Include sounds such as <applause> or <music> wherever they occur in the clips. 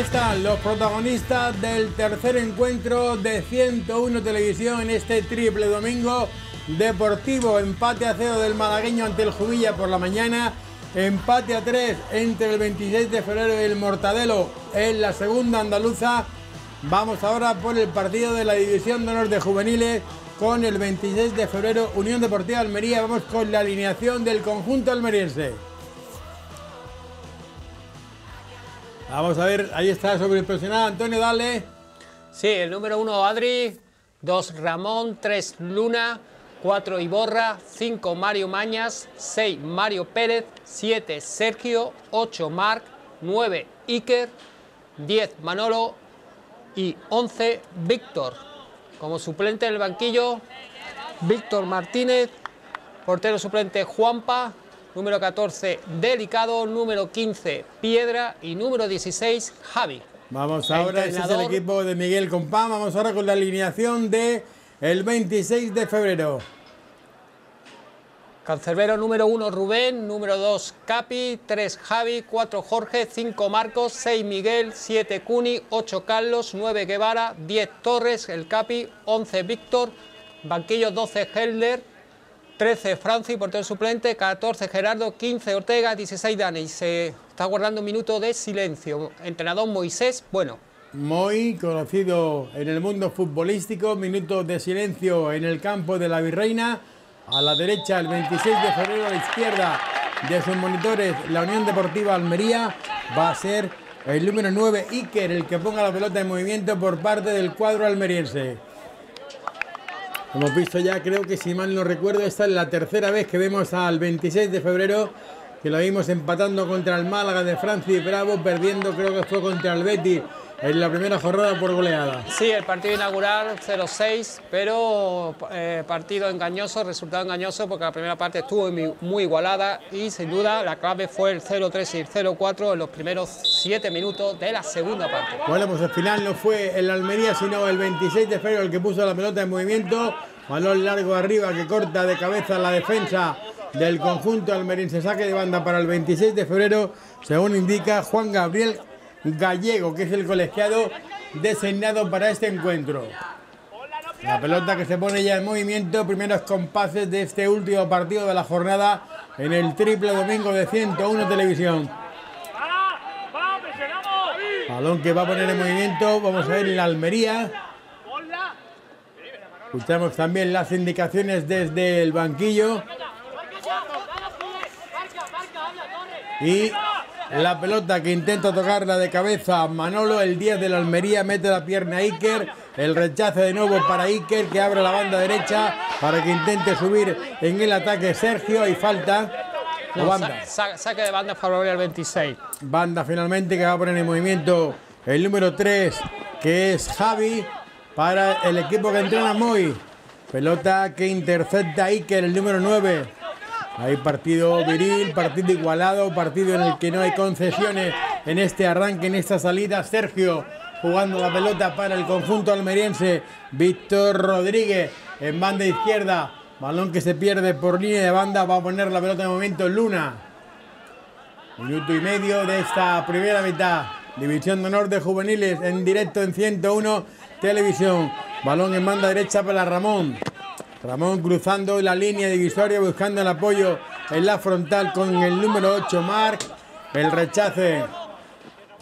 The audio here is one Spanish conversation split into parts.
Están los protagonistas del tercer encuentro de 101 Televisión en este triple domingo deportivo. Empate a cero del malagueño ante el Jubilla por la mañana. Empate a tres entre el 26 de febrero y el Mortadelo en la segunda andaluza. Vamos ahora por el partido de la División de Honor de Juveniles con el 26 de febrero Unión Deportiva Almería. Vamos con la alineación del conjunto almeriense. Vamos a ver, ahí está sobreimpresionado. Antonio, dale. Sí, el número uno Adri, dos Ramón, tres Luna, cuatro Iborra, cinco Mario Mañas, seis Mario Pérez, siete Sergio, ocho Marc, nueve Iker, diez Manolo. Y once Víctor. Como suplente en el banquillo, Víctor Martínez, portero suplente Juanpa, número 14 Delicado, número 15 Piedra. Y número 16 Javi. Vamos ahora, ese es el equipo de Miguel Compán, vamos ahora con la alineación de el 26 de febrero. Cancerbero número 1 Rubén, número 2 Capi, 3 Javi, 4 Jorge, 5 Marcos, 6 Miguel, 7 Cuni, 8 Carlos, 9 Guevara, 10 Torres, el Capi, 11 Víctor, banquillo 12 Helder, 13 Franci, portero suplente, 14 Gerardo, 15 Ortega, 16 Dani. Se está guardando un minuto de silencio. Entrenador Moisés, bueno. Muy conocido en el mundo futbolístico, minuto de silencio en el campo de la Virreina. A la derecha, el 26 de febrero, a la izquierda de sus monitores, la Unión Deportiva Almería. Va a ser el número 9, Iker, el que ponga la pelota en movimiento por parte del cuadro almeriense. Hemos visto ya, creo que si mal no recuerdo, esta es la tercera vez que vemos al 26 de febrero, que lo vimos empatando contra el Málaga de Francis Bravo, perdiendo creo que fue contra el Betis en la primera jornada por goleada. Sí, el partido inaugural 0-6, pero eh, partido engañoso, resultado engañoso porque la primera parte estuvo muy, igualada y sin duda la clave fue el 0-3 y el 0-4 en los primeros 7 minutos de la segunda parte. Bueno, pues al final no fue el Almería, sino el 26 de febrero el que puso la pelota en movimiento. Balón largo arriba que corta de cabeza la defensa del conjunto almeriense. Saque de banda para el 26 de febrero, según indica Juan Gabriel Gallego, que es el colegiado designado para este encuentro. La pelota que se pone ya en movimiento, primeros compases de este último partido de la jornada en el triple domingo de 101 Televisión. Balón que va a poner en movimiento, vamos a ver la Almería. Escuchamos también las indicaciones desde el banquillo. Y la pelota que intenta tocarla de cabeza Manolo, el 10 de la Almería, mete la pierna a Iker. El rechace de nuevo para Iker, que abre la banda derecha para que intente subir en el ataque Sergio. y falta. banda. saque de banda favorable al 26. Banda finalmente que va a poner en movimiento el número 3, que es Javi, para el equipo que entrena Moy. Pelota que intercepta Iker, el número 9. Hay partido viril, partido igualado, partido en el que no hay concesiones en este arranque, en esta salida. Sergio jugando la pelota para el conjunto almeriense. Víctor Rodríguez en banda izquierda. Balón que se pierde por línea de banda. Va a poner la pelota de momento Luna. Minuto y medio de esta primera mitad. División de honor de juveniles en directo en 101 televisión. Balón en banda derecha para Ramón. Ramón cruzando la línea divisoria buscando el apoyo en la frontal con el número 8 Marc. El rechace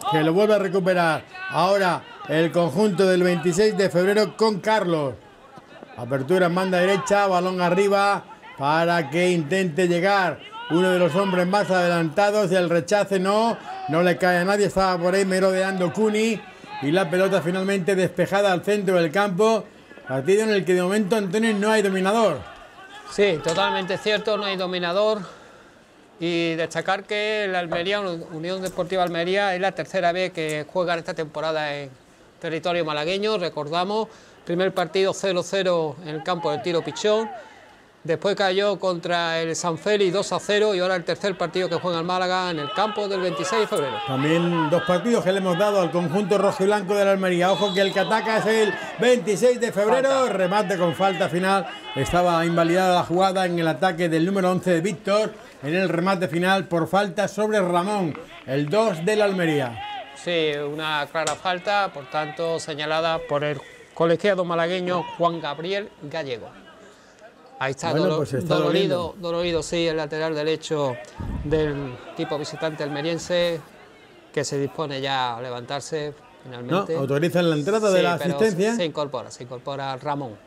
que lo vuelve a recuperar. Ahora el conjunto del 26 de febrero con Carlos. Apertura en banda derecha, balón arriba para que intente llegar uno de los hombres más adelantados. El rechace no, no le cae a nadie. Estaba por ahí merodeando Cuni y la pelota finalmente despejada al centro del campo. Partido en el que de momento, Antonio, no hay dominador. Sí, totalmente cierto, no hay dominador. Y destacar que la Almería, Unión Deportiva Almería, es la tercera vez que juega esta temporada en territorio malagueño. Recordamos, primer partido 0-0 en el campo del tiro pichón. Después cayó contra el San Félix 2 a 0 y ahora el tercer partido que juega el Málaga en el campo del 26 de febrero. También dos partidos que le hemos dado al conjunto rojo y blanco de la Almería. Ojo que el que ataca es el 26 de febrero. Remate con falta final. Estaba invalidada la jugada en el ataque del número 11 de Víctor. En el remate final por falta sobre Ramón, el 2 de la Almería. Sí, una clara falta, por tanto señalada por el colegiado malagueño Juan Gabriel Gallego. Ahí está, Bueno, dolo- pues se está dolorido, doliendo. dolorido, sí, el lateral derecho del equipo visitante almeriense, que se dispone ya a levantarse ¿No? finalmente. Autorizan la entrada de Sí, la pero asistencia. Se incorpora, se incorpora Ramón.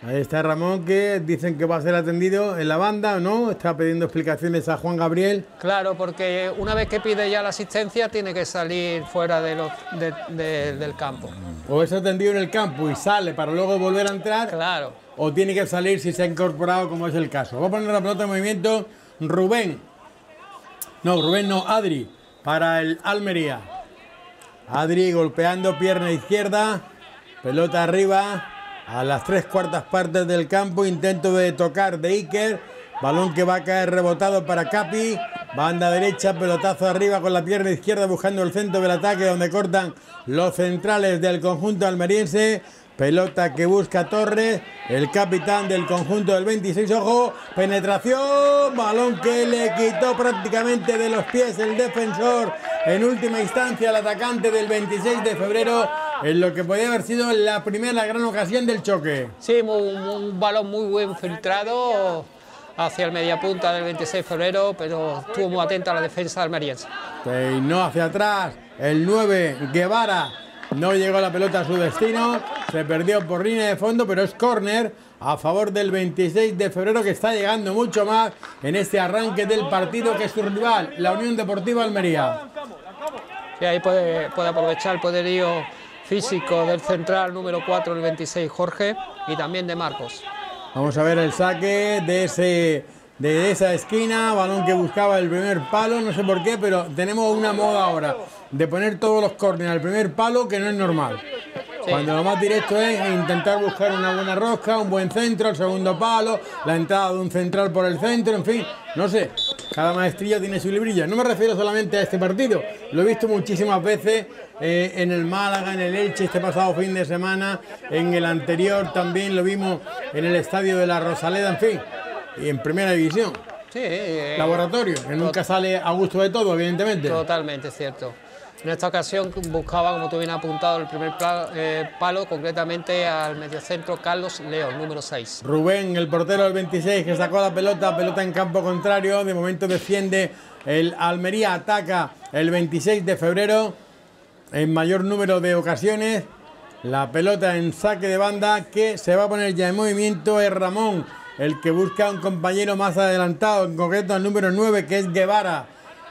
Ahí está Ramón que dicen que va a ser atendido en la banda, ¿no? Está pidiendo explicaciones a Juan Gabriel. Claro, porque una vez que pide ya la asistencia tiene que salir fuera de los- de- de- del campo. O es atendido en el campo y sale para luego volver a entrar. Claro. O tiene que salir si se ha incorporado, como es el caso. Va a poner la pelota en movimiento Rubén. No, Rubén no, Adri, para el Almería. Adri golpeando pierna izquierda, pelota arriba, a las tres cuartas partes del campo, intento de tocar de Iker, balón que va a caer rebotado para Capi, banda derecha, pelotazo arriba con la pierna izquierda buscando el centro del ataque donde cortan los centrales del conjunto almeriense. Pelota que busca Torres, el capitán del conjunto del 26, ojo, penetración, balón que le quitó prácticamente de los pies el defensor en última instancia el atacante del 26 de febrero en lo que podía haber sido la primera gran ocasión del choque. Sí, un balón muy buen filtrado hacia el mediapunta del 26 de febrero, pero estuvo muy atenta a la defensa almeriense. Peinó hacia atrás el 9 Guevara. No llegó la pelota a su destino. Se perdió por línea de fondo, pero es córner a favor del 26 de febrero que está llegando mucho más en este arranque del partido que es su rival, la Unión Deportiva Almería. Y ahí puede, puede aprovechar el poderío físico del central número 4, el 26, Jorge, y también de Marcos. Vamos a ver el saque de ese de esa esquina, balón que buscaba el primer palo, no sé por qué, pero tenemos una moda ahora de poner todos los córneres al primer palo que no es normal. Cuando lo más directo es intentar buscar una buena rosca, un buen centro, el segundo palo, la entrada de un central por el centro, en fin, no sé. Cada maestría tiene su librilla. No me refiero solamente a este partido, lo he visto muchísimas veces eh, en el Málaga, en el Elche este pasado fin de semana, en el anterior también lo vimos en el estadio de la Rosaleda, en fin, y en primera división. Sí, eh, Laboratorio, que nunca sale a gusto de todo, evidentemente. Totalmente cierto. En esta ocasión buscaba, como tú bien apuntado, el primer pla- eh, palo, concretamente al mediocentro Carlos León, número 6. Rubén, el portero del 26, que sacó la pelota, pelota en campo contrario. De momento defiende el Almería, ataca el 26 de febrero en mayor número de ocasiones. La pelota en saque de banda que se va a poner ya en movimiento es Ramón, el que busca a un compañero más adelantado, en concreto al número 9, que es Guevara,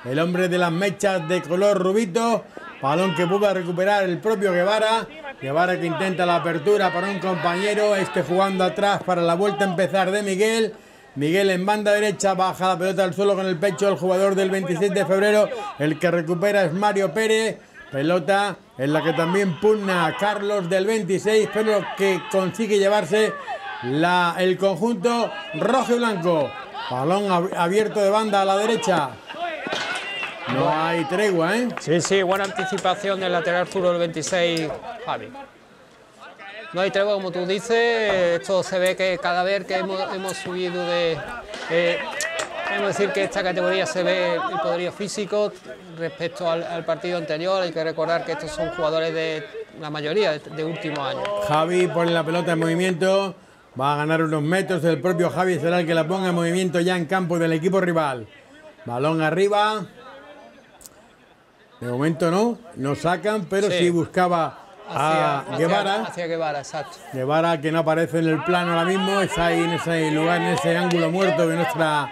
el hombre de las mechas de color rubito. Balón que pudo recuperar el propio Guevara. Guevara que intenta la apertura para un compañero. Este jugando atrás para la vuelta a empezar de Miguel. Miguel en banda derecha baja la pelota al suelo con el pecho el jugador del 26 de febrero. El que recupera es Mario Pérez. Pelota en la que también pugna Carlos del 26, pero que consigue llevarse la, el conjunto rojo y blanco. Balón ab- abierto de banda a la derecha. No hay tregua, ¿eh? Sí, sí, buena anticipación del lateral zurdo del 26, Javi. No hay tregua, como tú dices, esto se ve que cada vez que hemos, hemos subido de... Eh, podemos decir que esta categoría se ve el poderío físico respecto al, al partido anterior. Hay que recordar que estos son jugadores de la mayoría de, de últimos años. Javi pone la pelota en movimiento. Va a ganar unos metros. El propio Javi será el que la ponga en movimiento ya en campo del equipo rival. Balón arriba. De momento no, no sacan, pero sí, Sí. buscaba a hacia- Guevara. Hacia Guevara, exacto. Guevara que no aparece en el plano ahora mismo, está ahí en ese lugar, en ese ángulo muerto de, nuestra,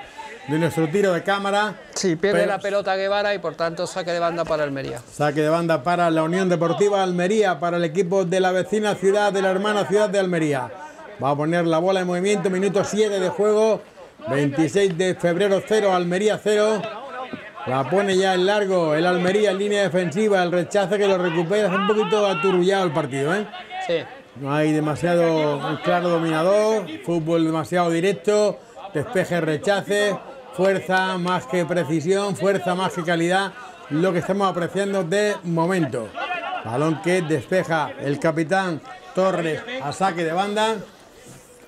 de nuestro tiro de cámara. Sí, pierde Pero- la pelota Guevara y por tanto saque de banda para Almería. Saque de banda para la Unión Deportiva Almería, para el equipo de la vecina ciudad, de la hermana ciudad de Almería. Va a poner la bola en movimiento, minuto 7 de juego, 26 de febrero 0, Almería 0. La pone ya en largo el Almería en línea defensiva, el rechace que lo recupera, es un poquito aturullado el partido, ¿eh? Sí, No hay demasiado un claro dominador, fútbol demasiado directo, despeje, rechace, fuerza más que precisión, fuerza más que calidad, lo que estamos apreciando de momento. Balón que despeja el capitán Torres a saque de banda,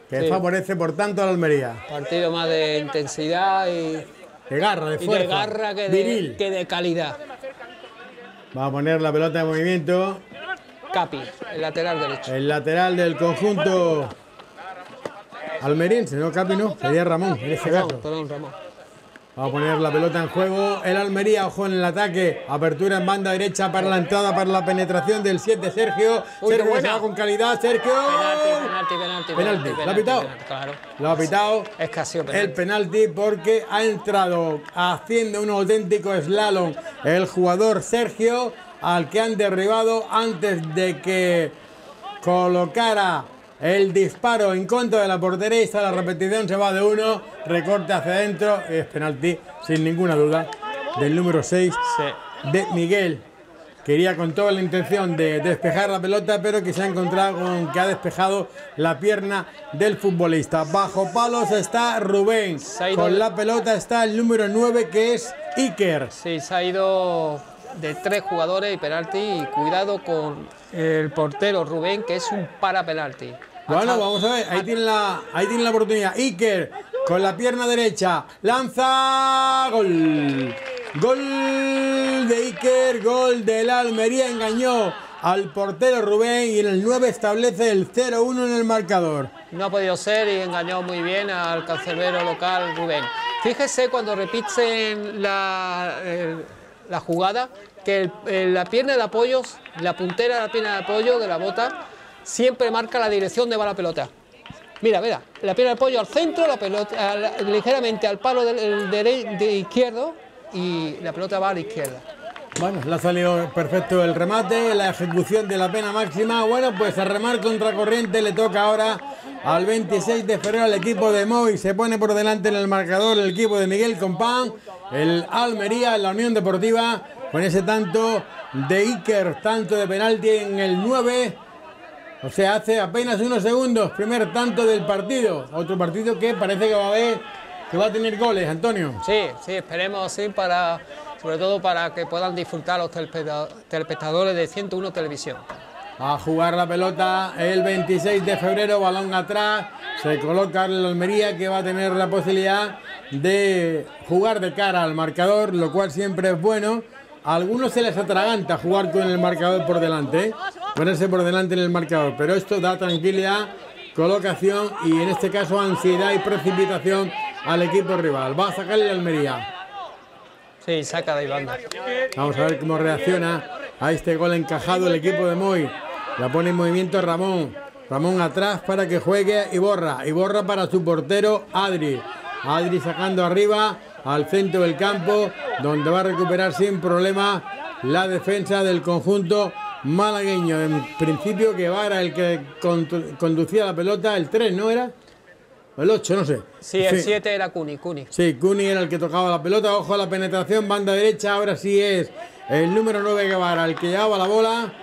que Sí. favorece por tanto al Almería. partido más de intensidad y, De garra, de y fuerza, de garra que de, viril. que de calidad. Va a poner la pelota en movimiento. Capi, el lateral derecho. El lateral del conjunto almeriense, no Capi, no, sería Ramón en Perdón, caso. perdón, Ramón. Va a poner la pelota en juego. El Almería, ojo en el ataque. Apertura en banda derecha para la entrada, para la penetración del 7, Sergio. Uy, Sergio se va con calidad. Sergio. Penalti, penalti, penalti. Penalti. ¿Lo ha pitado? penalti, Claro. Lo ha pitado. Es que ha sido El penalti porque ha entrado haciendo un auténtico slalom el jugador Sergio al que han derribado antes de que colocara el disparo en contra de la portería y la repetición, se va de uno, recorte hacia adentro, es penalti sin ninguna duda del número 6 Sí. de Miguel. Quería con toda la intención de despejar la pelota, pero que se ha encontrado con que ha despejado la pierna del futbolista. Bajo palos está Rubén. Con la pelota está el número 9 que es Iker. Sí, se ha ido de tres jugadores y penalti. Y cuidado con el portero Rubén, que es un para penalti. Bueno, vamos a ver, ahí tiene la, ahí tiene la oportunidad. Iker con la pierna derecha, lanza, gol. Gol de Iker, gol del Almería, engañó al portero Rubén y en el 9 establece el 0-1 en el marcador. No ha podido ser y engañó muy bien al cancerbero local Rubén. Fíjese cuando repiten la, el- la jugada que el- el- la pierna de apoyos, la puntera de la pierna de apoyo de la bota, siempre marca la dirección de va la pelota. Mira, mira, la pierna de apoyo al centro, la pelota ligeramente al palo del, el dere- de izquierdo y la pelota va a la izquierda. Bueno, le ha salido perfecto el remate, la ejecución de la pena máxima. Bueno, pues a remar contracorriente le toca ahora al 26 de febrero al equipo de Moy. Se pone por delante en el marcador el equipo de Miguel Compán, el Almería, la Unión Deportiva, con ese tanto de Iker, tanto de penalti en el 9. O sea, hace apenas unos segundos, primer tanto del partido. Otro partido que parece que va a haber, que va a tener goles, Antonio. Sí, sí, esperemos sí para, sobre todo para que puedan disfrutar los telespecta- telespectadores de 101 Televisión. A jugar la pelota el 26 de febrero, balón atrás. Se coloca el Almería que va a tener la posibilidad de jugar de cara al marcador, lo cual siempre es bueno. A algunos se les atraganta jugar con el marcador por delante, ¿eh? ponerse por delante en el marcador, pero esto da tranquilidad, colocación y en este caso ansiedad y precipitación al equipo rival. Va a sacar el Almería. Sí, saca de banda. Vamos a ver cómo reacciona a este gol encajado el equipo de Moy. La pone en movimiento Ramón. Ramón atrás para que juegue Iborra. Iborra para su portero Adri. Adri sacando arriba al centro del campo, donde va a recuperar sin problema la defensa del conjunto malagueño. En principio Guevara el que conducía la pelota, el 3, ¿no era? El 8, no sé. Sí, el 7 era Cuni, Cuni. Sí, Cuni era el que tocaba la pelota. Ojo a la penetración, banda derecha. Ahora sí es el número 9 Guevara el que llevaba la bola.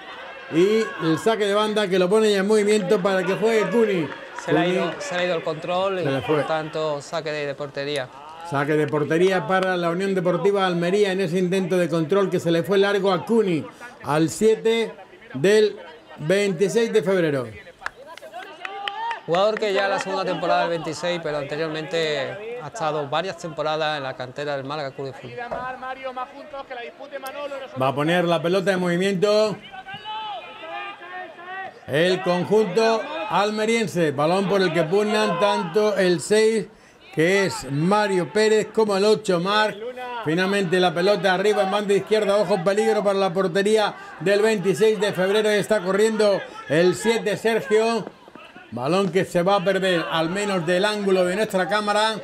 Y el saque de banda que lo pone ya en movimiento para que juegue Cuni. Se le, ha ido, se le ha ido el control y por tanto saque de, de portería. Saque de portería para la Unión Deportiva Almería en ese intento de control que se le fue largo a Cuni al 7 del 26 de febrero. Jugador que ya la segunda temporada del 26, pero anteriormente ha estado varias temporadas en la cantera del Málaga Club de Fútbol. Va a poner la pelota en movimiento. El conjunto almeriense. Balón por el que pugnan tanto el 6, que es Mario Pérez, como el 8, Marc. Finalmente la pelota arriba en banda izquierda. Ojo, peligro para la portería del 26 de febrero. Está corriendo el 7, Sergio. Balón que se va a perder al menos del ángulo de nuestra cámara.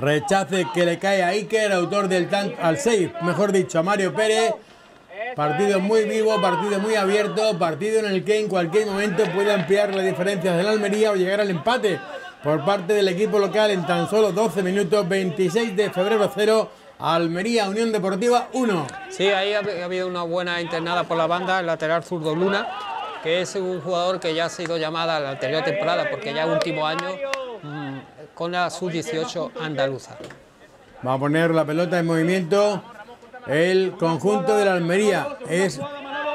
Rechace que le cae a Iker, autor del tanto, al 6, mejor dicho, a Mario Pérez. Partido muy vivo, partido muy abierto, partido en el que en cualquier momento puede ampliar las diferencias del Almería o llegar al empate por parte del equipo local en tan solo 12 minutos, 26 de febrero 0, Almería Unión Deportiva 1. Sí, ahí ha, ha habido una buena internada por la banda, el lateral zurdo Luna, que es un jugador que ya ha sido llamada la anterior temporada, porque ya último año mm, con la sub-18 andaluza. Va a poner la pelota en movimiento. El conjunto de la Almería es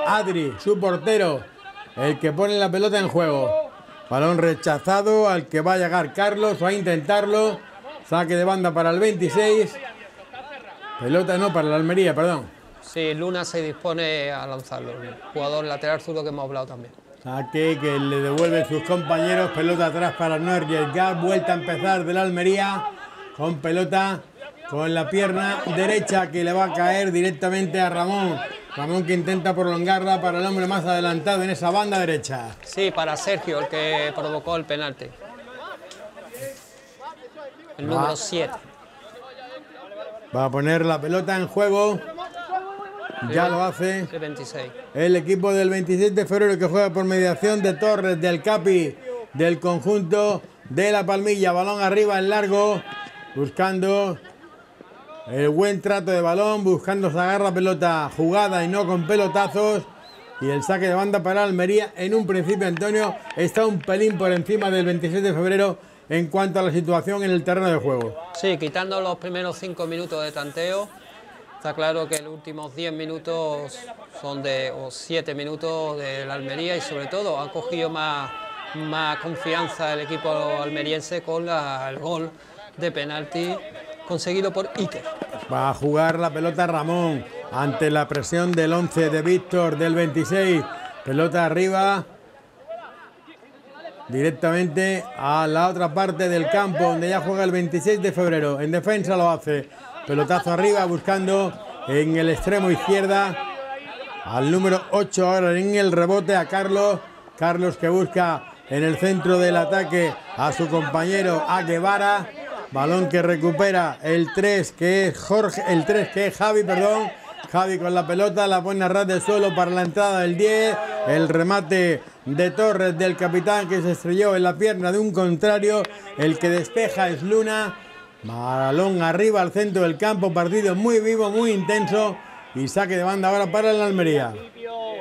Adri, su portero, el que pone la pelota en juego. Balón rechazado al que va a llegar Carlos, va a intentarlo. Saque de banda para el 26. Pelota no, para la Almería, perdón. Sí, Luna se dispone a lanzarlo. El jugador lateral zurdo que hemos hablado también. Saque que le devuelven sus compañeros. Pelota atrás para no arriesgar. Vuelta a empezar de la Almería. Con pelota con la pierna derecha que le va a caer directamente a Ramón. Ramón que intenta prolongarla para el hombre más adelantado en esa banda derecha. Sí, para Sergio, el que provocó el penalti. El número 7. Va a poner la pelota en juego. Ya lo hace. El 26. El equipo del 26 de febrero que juega por mediación de Torres, del Capi, del conjunto de la Palmilla. Balón arriba en largo, buscando el buen trato de balón, buscando sacar la pelota jugada y no con pelotazos. Y el saque de banda para Almería. En un principio, Antonio está un pelín por encima del 26 de febrero en cuanto a la situación en el terreno de juego. Sí, quitando los primeros 5 minutos de tanteo. Está claro que los últimos 10 minutos son de, o 7 minutos de la Almería y sobre todo ha cogido más, más confianza el equipo almeriense con el gol de penalti conseguido por Iker. Va a jugar la pelota Ramón ante la presión del 11 de Víctor del 26. Pelota arriba. Directamente a la otra parte del campo donde ya juega el 26 de febrero. En defensa lo hace. Pelotazo arriba buscando en el extremo izquierda al número 8 ahora en el rebote a Carlos. Carlos que busca en el centro del ataque a su compañero a Guevara. Balón que recupera el 3 que es Jorge, el 3 que es Javi, perdón. Javi con la pelota, la pone a ras del suelo para la entrada del 10. El remate de Torres del capitán que se estrelló en la pierna de un contrario. El que despeja es Luna. Balón arriba al centro del campo, partido muy vivo, muy intenso. Y saque de banda ahora para el Almería.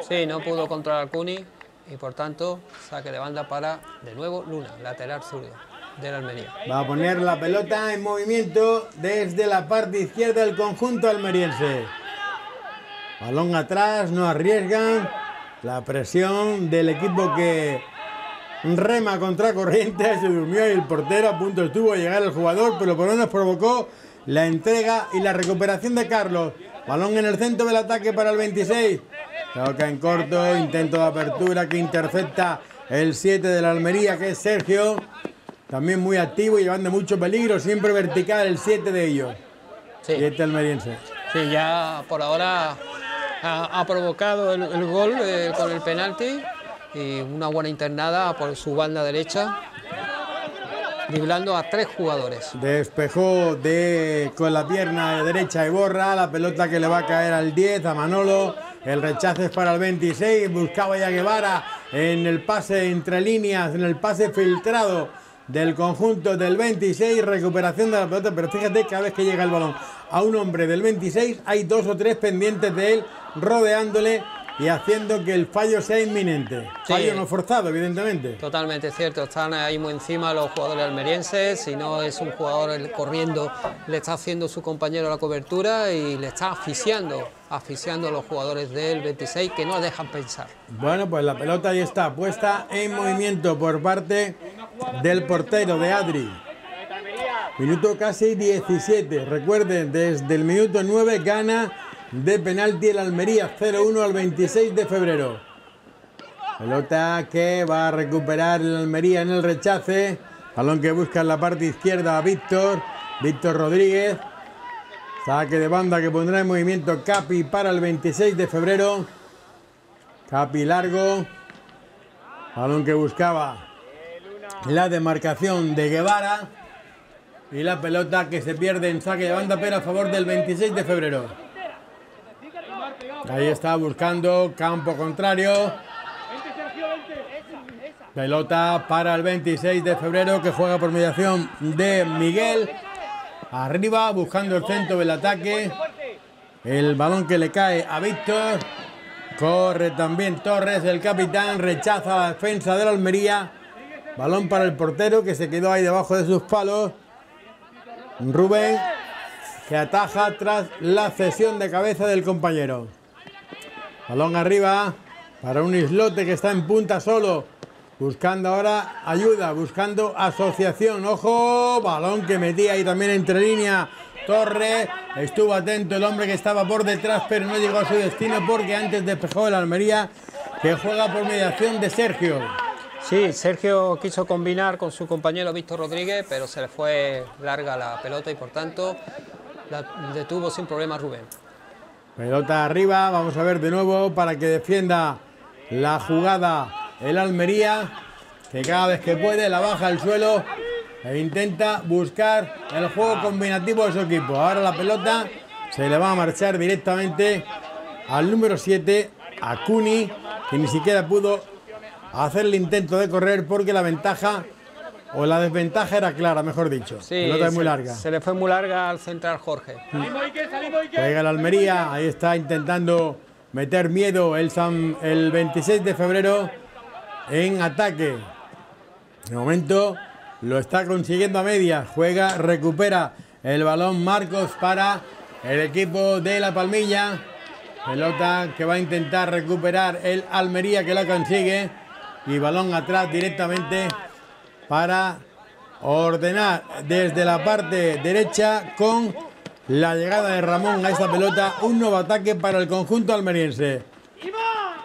Sí, no pudo controlar Cuni y por tanto saque de banda para de nuevo Luna, lateral zurdo de Almería. Va a poner la pelota en movimiento desde la parte izquierda del conjunto almeriense. Balón atrás, no arriesgan. La presión del equipo que rema contra corriente. Se durmió y el portero a punto estuvo de llegar el jugador, pero por lo menos provocó la entrega y la recuperación de Carlos. Balón en el centro del ataque para el 26. Toca en corto, intento de apertura que intercepta el 7 de la Almería, que es Sergio. También muy activo y llevando mucho peligro, siempre vertical el 7 de ellos. Sí. 7 almeriense. Sí, ya por ahora ha, ha provocado el, el gol eh, con el penalti y una buena internada por su banda derecha, driblando a tres jugadores. Despejó de, con la pierna derecha y borra la pelota que le va a caer al 10 a Manolo. El rechazo es para el 26. Buscaba ya Guevara en el pase entre líneas, en el pase filtrado del conjunto del 26. Recuperación de la pelota, pero fíjate, cada vez que llega el balón a un hombre del 26, hay dos o tres pendientes de él rodeándole y haciendo que el fallo sea inminente. Sí. Fallo no forzado, evidentemente. Totalmente cierto, están ahí muy encima los jugadores almerienses, si no es un jugador corriendo, le está haciendo su compañero la cobertura y le está asfixiando, asfixiando a los jugadores del 26 que no dejan pensar. Bueno, pues la pelota ahí está puesta en movimiento por parte del portero de Adri. Minuto casi 17. Recuerden, desde el minuto 9 gana de penalti el Almería 0-1 al 26 de febrero. Pelota que va a recuperar el Almería en el rechace. Balón que busca en la parte izquierda a Víctor. Víctor Rodríguez. Saque de banda que pondrá en movimiento Capi para el 26 de febrero. Capi largo. Balón que buscaba la demarcación de Guevara. Y la pelota que se pierde en saque de banda, pero a favor del 26 de febrero. Ahí está buscando campo contrario. Pelota para el 26 de febrero que juega por mediación de Miguel. Arriba buscando el centro del ataque. El balón que le cae a Víctor. Corre también Torres, el capitán. Rechaza la defensa de la Almería. Balón para el portero que se quedó ahí debajo de sus palos. Rubén que ataja tras la cesión de cabeza del compañero. Balón arriba para un islote que está en punta solo. Buscando ahora ayuda, buscando asociación. Ojo, balón que metía ahí también entre línea Torres. Estuvo atento el hombre que estaba por detrás, pero no llegó a su destino porque antes despejó el Almería, que juega por mediación de Sergio. Sí, Sergio quiso combinar con su compañero Víctor Rodríguez, pero se le fue larga la pelota y por tanto la detuvo sin problema Rubén. Pelota arriba, vamos a ver de nuevo para que defienda la jugada el Almería, que cada vez que puede la baja al suelo e intenta buscar el juego combinativo de su equipo. Ahora la pelota se le va a marchar directamente al número 7, a Cuni, que ni siquiera pudo hacer el intento de correr porque la ventaja o la desventaja era clara, mejor dicho. Sí, pelota es muy larga. Se le fue muy larga al central Jorge. Pega el Almería, ahí está intentando meter miedo el, San- el 26 de febrero en ataque. De momento lo está consiguiendo a medias, juega, recupera el balón Marcos para el equipo de La Palmilla. Pelota que va a intentar recuperar el Almería que la consigue. Y balón atrás directamente para ordenar desde la parte derecha con la llegada de Ramón a esta pelota. Un nuevo ataque para el conjunto almeriense.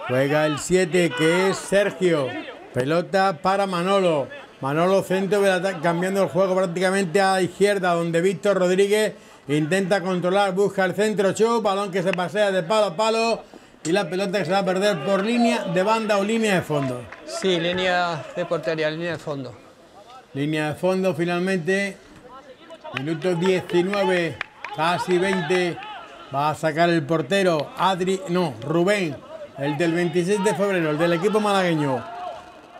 Juega el 7 que es Sergio. Pelota para Manolo. Manolo centro ataque, cambiando el juego prácticamente a la izquierda, donde Víctor Rodríguez intenta controlar, busca el centro, Chu, balón que se pasea de palo a palo y la pelota que se va a perder por línea de banda o línea de fondo. Sí, línea de portería, línea de fondo. Línea de fondo finalmente. Minuto 19, casi 20. Va a sacar el portero Adri, no, Rubén, el del 26 de febrero, el del equipo malagueño.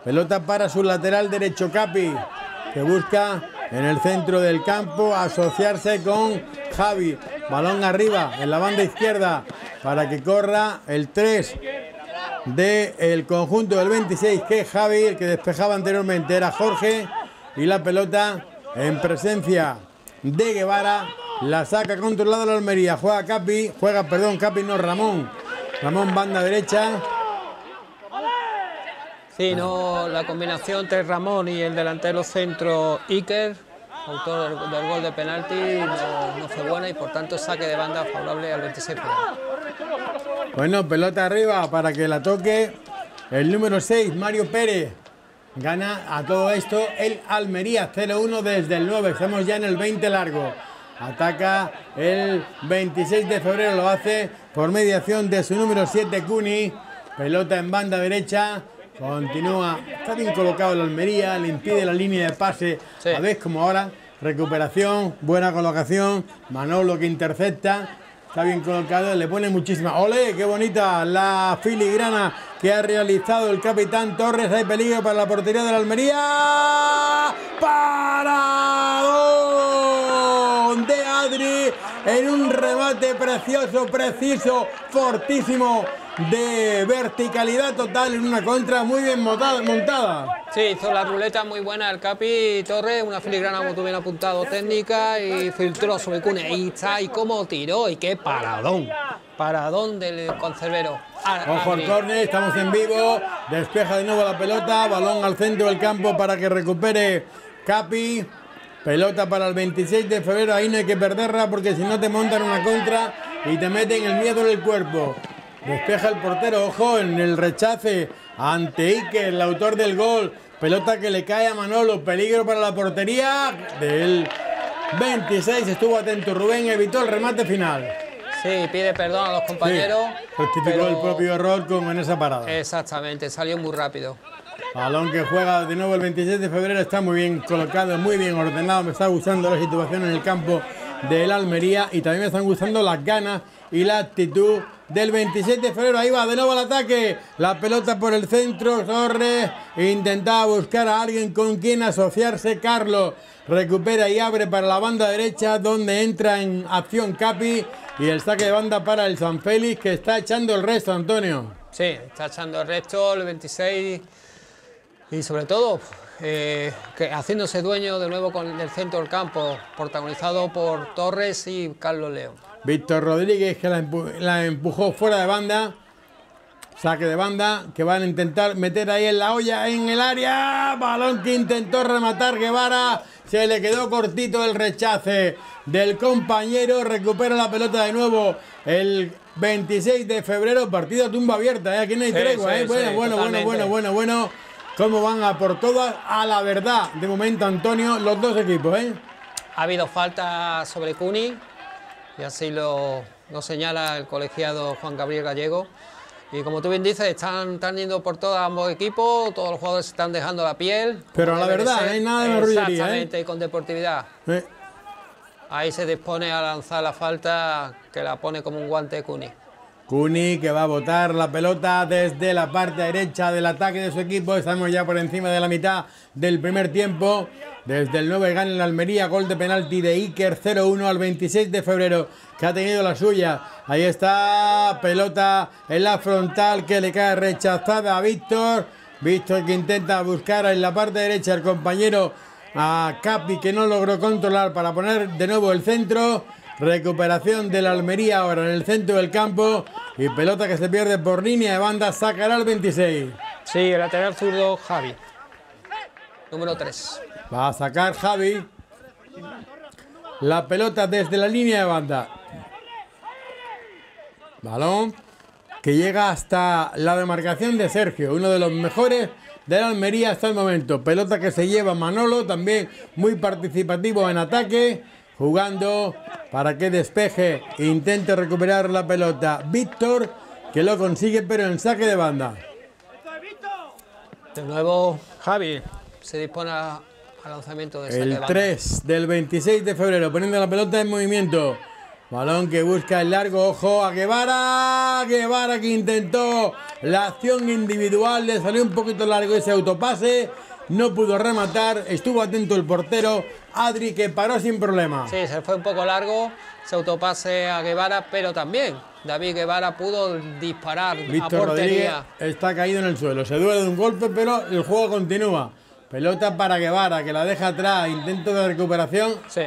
Pelota para su lateral derecho, Capi, que busca en el centro del campo asociarse con Javi. Balón arriba en la banda izquierda para que corra el 3 del conjunto del 26, que es Javi, el que despejaba anteriormente era Jorge. Y la pelota en presencia de Guevara. La saca controlada la Almería. Juega Capi, juega, perdón, Capi no, Ramón. Ramón banda derecha. Sí, no, la combinación entre Ramón y el delantero centro Iker, autor del, gol de penalti, no, no fue buena y por tanto saque de banda favorable al 26 febrero. Bueno, pelota arriba para que la toque el número 6, Mario Pérez. Gana a todo esto el Almería 0-1 desde el 9. Estamos ya en el 20 largo. Ataca el 26 de febrero, lo hace por mediación de su número 7, Cuni. Pelota en banda derecha. Continúa, está bien colocado el Almería, le impide la línea de pase. Sí. A ver como ahora. Recuperación, buena colocación. Manolo que intercepta. Está bien colocado, le pone muchísima. ¡Ole! ¡Qué bonita la filigrana que ha realizado el capitán Torres! Hay peligro para la portería de la Almería. ¡Paradón de Adri! En un remate precioso, preciso, fortísimo, de verticalidad total en una contra muy bien montada. Sí, hizo la ruleta muy buena el Capi Torres, una filigrana como tú bien apuntado técnica y filtró sobre Cune. Y está, y cómo tiró, y qué paradón. Paradón del conservero. A- Ojo al Adri. córner, estamos en vivo. Despeja de nuevo la pelota. Balón al centro del campo para que recupere Capi. Pelota para el 26 de febrero. Ahí no hay que perderla porque si no te montan una contra y te meten el miedo en el cuerpo. Despeja el portero. Ojo en el rechace ante Iker, el autor del gol. Pelota que le cae a Manolo. Peligro para la portería del 26. Estuvo atento Rubén. Evitó el remate final. Sí, pide perdón a los compañeros. Sí, pero- el propio error como en esa parada. Exactamente, salió muy rápido. Balón que juega de nuevo el 26 de febrero, está muy bien colocado, muy bien ordenado. Me está gustando la situación en el campo del Almería y también me están gustando las ganas y la actitud del 26 de febrero. Ahí va de nuevo al ataque. La pelota por el centro. Torres intentaba buscar a alguien con quien asociarse. Carlos recupera y abre para la banda derecha donde entra en acción Capi y el saque de banda para el San Félix que está echando el resto, Antonio. Sí, está echando el resto, el 26. Y sobre todo, eh, haciéndose dueño de nuevo con el centro del campo, protagonizado por Torres y Carlos León. Víctor Rodríguez que la, empu- la empujó fuera de banda. Saque de banda que van a intentar meter ahí en la olla en el área. Balón que intentó rematar Guevara. Se le quedó cortito el rechace del compañero. Recupera la pelota de nuevo el 26 de febrero. Partido a tumba abierta. ¿eh? Aquí no hay Sí, tregua. sí, ¿eh? Bueno, sí, bueno, bueno, bueno, bueno, bueno. Cómo van a por todas. A la verdad, de momento, Antonio, los dos equipos. ¿eh? Ha habido falta sobre Cuni y así lo, lo señala el colegiado Juan Gabriel Gallego. Y como tú bien dices, están, están yendo por todos ambos equipos, todos los jugadores se están dejando la piel. Pero la verdad, no hay nada de marrullería, ¿eh? Exactamente, y con deportividad. Eh, Ahí se dispone a lanzar la falta que la pone como un guante Cuni. Cuni que va a botar la pelota desde la parte derecha del ataque de su equipo. Estamos ya por encima de la mitad del primer tiempo. Desde el 9 gana el Almería, gol de penalti de Iker 0-1 al 26 de febrero, que ha tenido la suya. Ahí está, pelota en la frontal que le cae rechazada a Víctor. Víctor que intenta buscar en la parte derecha al compañero a Capi que no logró controlar para poner de nuevo el centro. Recuperación del Almería ahora en el centro del campo. Y pelota que se pierde por línea de banda. Sacará el 26. Sí, el lateral zurdo Javi. Número 3. Va a sacar Javi. La pelota desde la línea de banda. Balón que llega hasta la demarcación de Sergio, uno de los mejores de la Almería hasta el momento. Pelota que se lleva Manolo, también muy participativo en ataque, jugando para que despeje e intente recuperar la pelota. Víctor, que lo consigue, pero en saque de banda. De nuevo Javi se dispone al lanzamiento de saque de El banda. 3 del 26 de febrero, poniendo la pelota en movimiento. Balón que busca el largo, ojo a Guevara. Guevara que intentó la acción individual, le salió un poquito largo ese autopase. No pudo rematar, estuvo atento el portero. Adri que paró sin problema. Sí, se fue un poco largo, se autopase a Guevara, pero también David Guevara pudo disparar a Víctor Rodríguez está caído en el suelo. Se duele de un golpe, pero el juego continúa. Pelota para Guevara que la deja atrás. Intento de recuperación. Sí.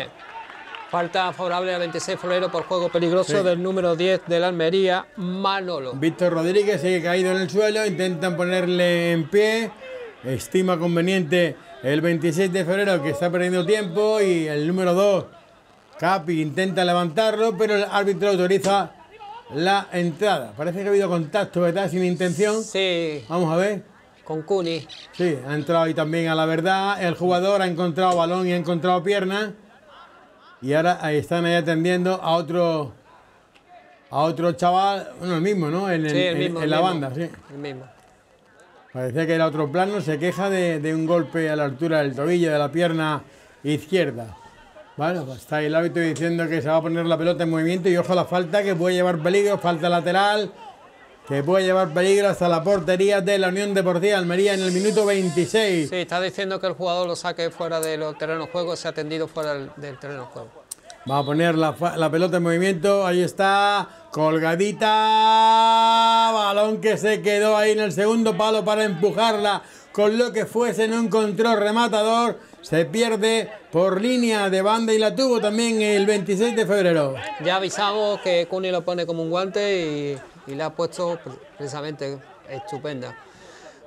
Falta favorable al 26 de febrero por juego peligroso Sí. del número 10 del Almería, Manolo. Víctor Rodríguez sigue caído en el suelo, intentan ponerle en pie, estima conveniente el 26 de febrero que está perdiendo tiempo y el número 2, Capi, intenta levantarlo, pero el árbitro autoriza la entrada. Parece que ha habido contacto, ¿verdad? Sin intención. Sí, Vamos a ver. con Cuni. Sí, ha entrado ahí también a la verdad. El jugador ha encontrado balón y ha encontrado pierna. Y ahora ahí están ahí atendiendo a otro a otro chaval, bueno, el mismo, ¿no? En, el- Sí, el en- mismo. en el la mismo, banda, sí. El mismo. Parecía que era otro plano, se queja de, un golpe a la altura del tobillo, de la pierna izquierda. Bueno, pues está ahí el árbitro diciendo que se va a poner la pelota en movimiento y ojo a la falta que puede llevar peligro, falta lateral, que puede llevar peligro hasta la portería de la Unión Deportiva Almería en el minuto 26. Sí, está diciendo que el jugador lo saque fuera de los terrenos de juego, se ha atendido fuera del, del terreno de juego. Va a poner la, la pelota en movimiento. Ahí está. Colgadita. Balón que se quedó ahí en el segundo palo para empujarla. Con lo que fuese, no encontró rematador. Se pierde por línea de banda y la tuvo también el 26 de febrero. Ya avisamos que Cuni lo pone como un guante y, y le ha puesto pre- precisamente estupenda.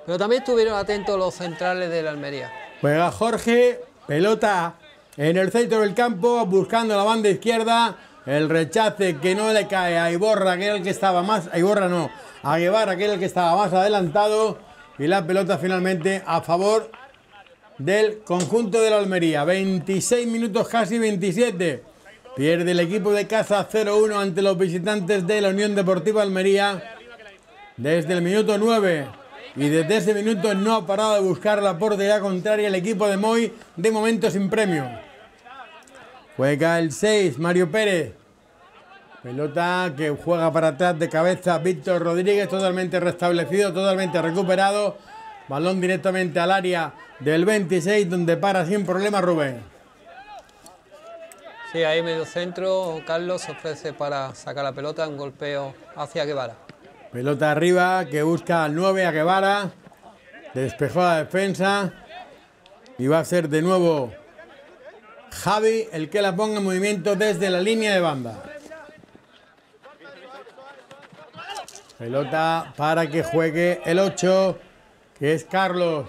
Pero también estuvieron atentos los centrales de la Almería. Juega Jorge. Pelota en el centro del campo. Buscando la banda izquierda. El rechace que no le cae a Iborra, que era el que estaba más. A Iborra no. A Guevara, que el que estaba más adelantado. Y la pelota finalmente a favor del conjunto de la Almería. 26 minutos, casi 27. Pierde el equipo de casa 0-1 ante los visitantes de la Unión Deportiva Almería. Desde el minuto 9. Y desde ese minuto no ha parado de buscar la portería contraria el equipo de Moy. De momento sin premio. Juega el 6, Mario Pérez. Pelota que juega para atrás de cabeza Víctor Rodríguez, totalmente restablecido, totalmente recuperado. Balón directamente al área del 26, donde para sin problema Rubén. Sí, ahí medio centro, Carlos se ofrece para sacar la pelota, un golpeo hacia Guevara. Pelota arriba que busca al 9 a Guevara. Despejó la defensa. Y va a ser de nuevo Javi el que la ponga en movimiento desde la línea de banda. Pelota para que juegue el 8, que es Carlos.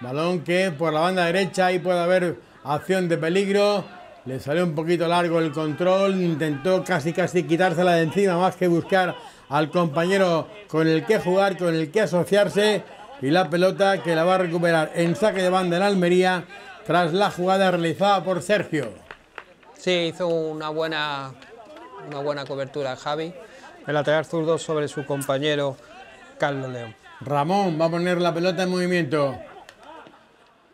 Balón que por la banda derecha ahí puede haber acción de peligro. Le salió un poquito largo el control, intentó casi casi quitársela de encima más que buscar al compañero con el que jugar, con el que asociarse. Y la pelota que la va a recuperar en saque de banda en Almería tras la jugada realizada por Sergio. Sí, hizo una buena, una buena cobertura Javi. El lateral zurdo sobre su compañero Carlos León. Ramón va a poner la pelota en movimiento.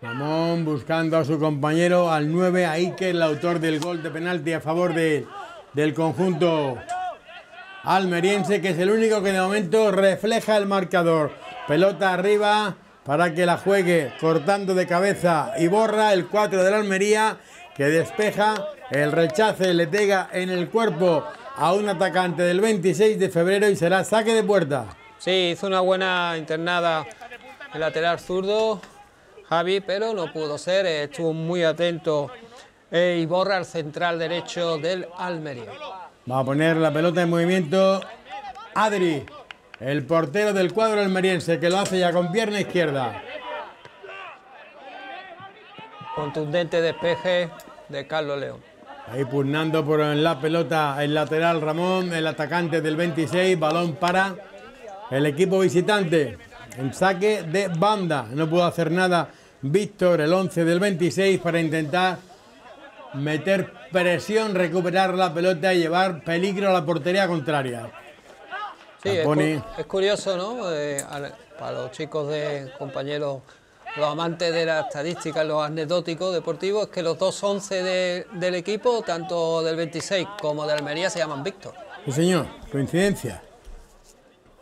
Ramón buscando a su compañero al 9, ahí que el autor del gol de penalti a favor de, del conjunto almeriense, que es el único que de momento refleja el marcador. Pelota arriba para que la juegue cortando de cabeza y borra el 4 de la Almería que despeja el rechace, le pega en el cuerpo a un atacante del 26 de febrero y será saque de puerta. Sí, hizo una buena internada el lateral zurdo, Javi, pero no pudo ser, estuvo muy atento eh, y borra el central derecho del Almería. Va a poner la pelota en movimiento Adri, el portero del cuadro almeriense, que lo hace ya con pierna izquierda. Contundente despeje de Carlos León. Ahí pugnando por la pelota el lateral Ramón, el atacante del 26, balón para el equipo visitante. En saque de banda. No pudo hacer nada Víctor, el 11 del 26, para intentar meter presión, recuperar la pelota y llevar peligro a la portería contraria. Sí, es, cu es, curioso, ¿no? Eh, para los chicos de compañeros, los amantes de la estadística, los anecdóticos deportivos, es que los dos 11 de, del equipo, tanto del 26 como de Almería, se llaman Víctor. Sí, señor, coincidencia.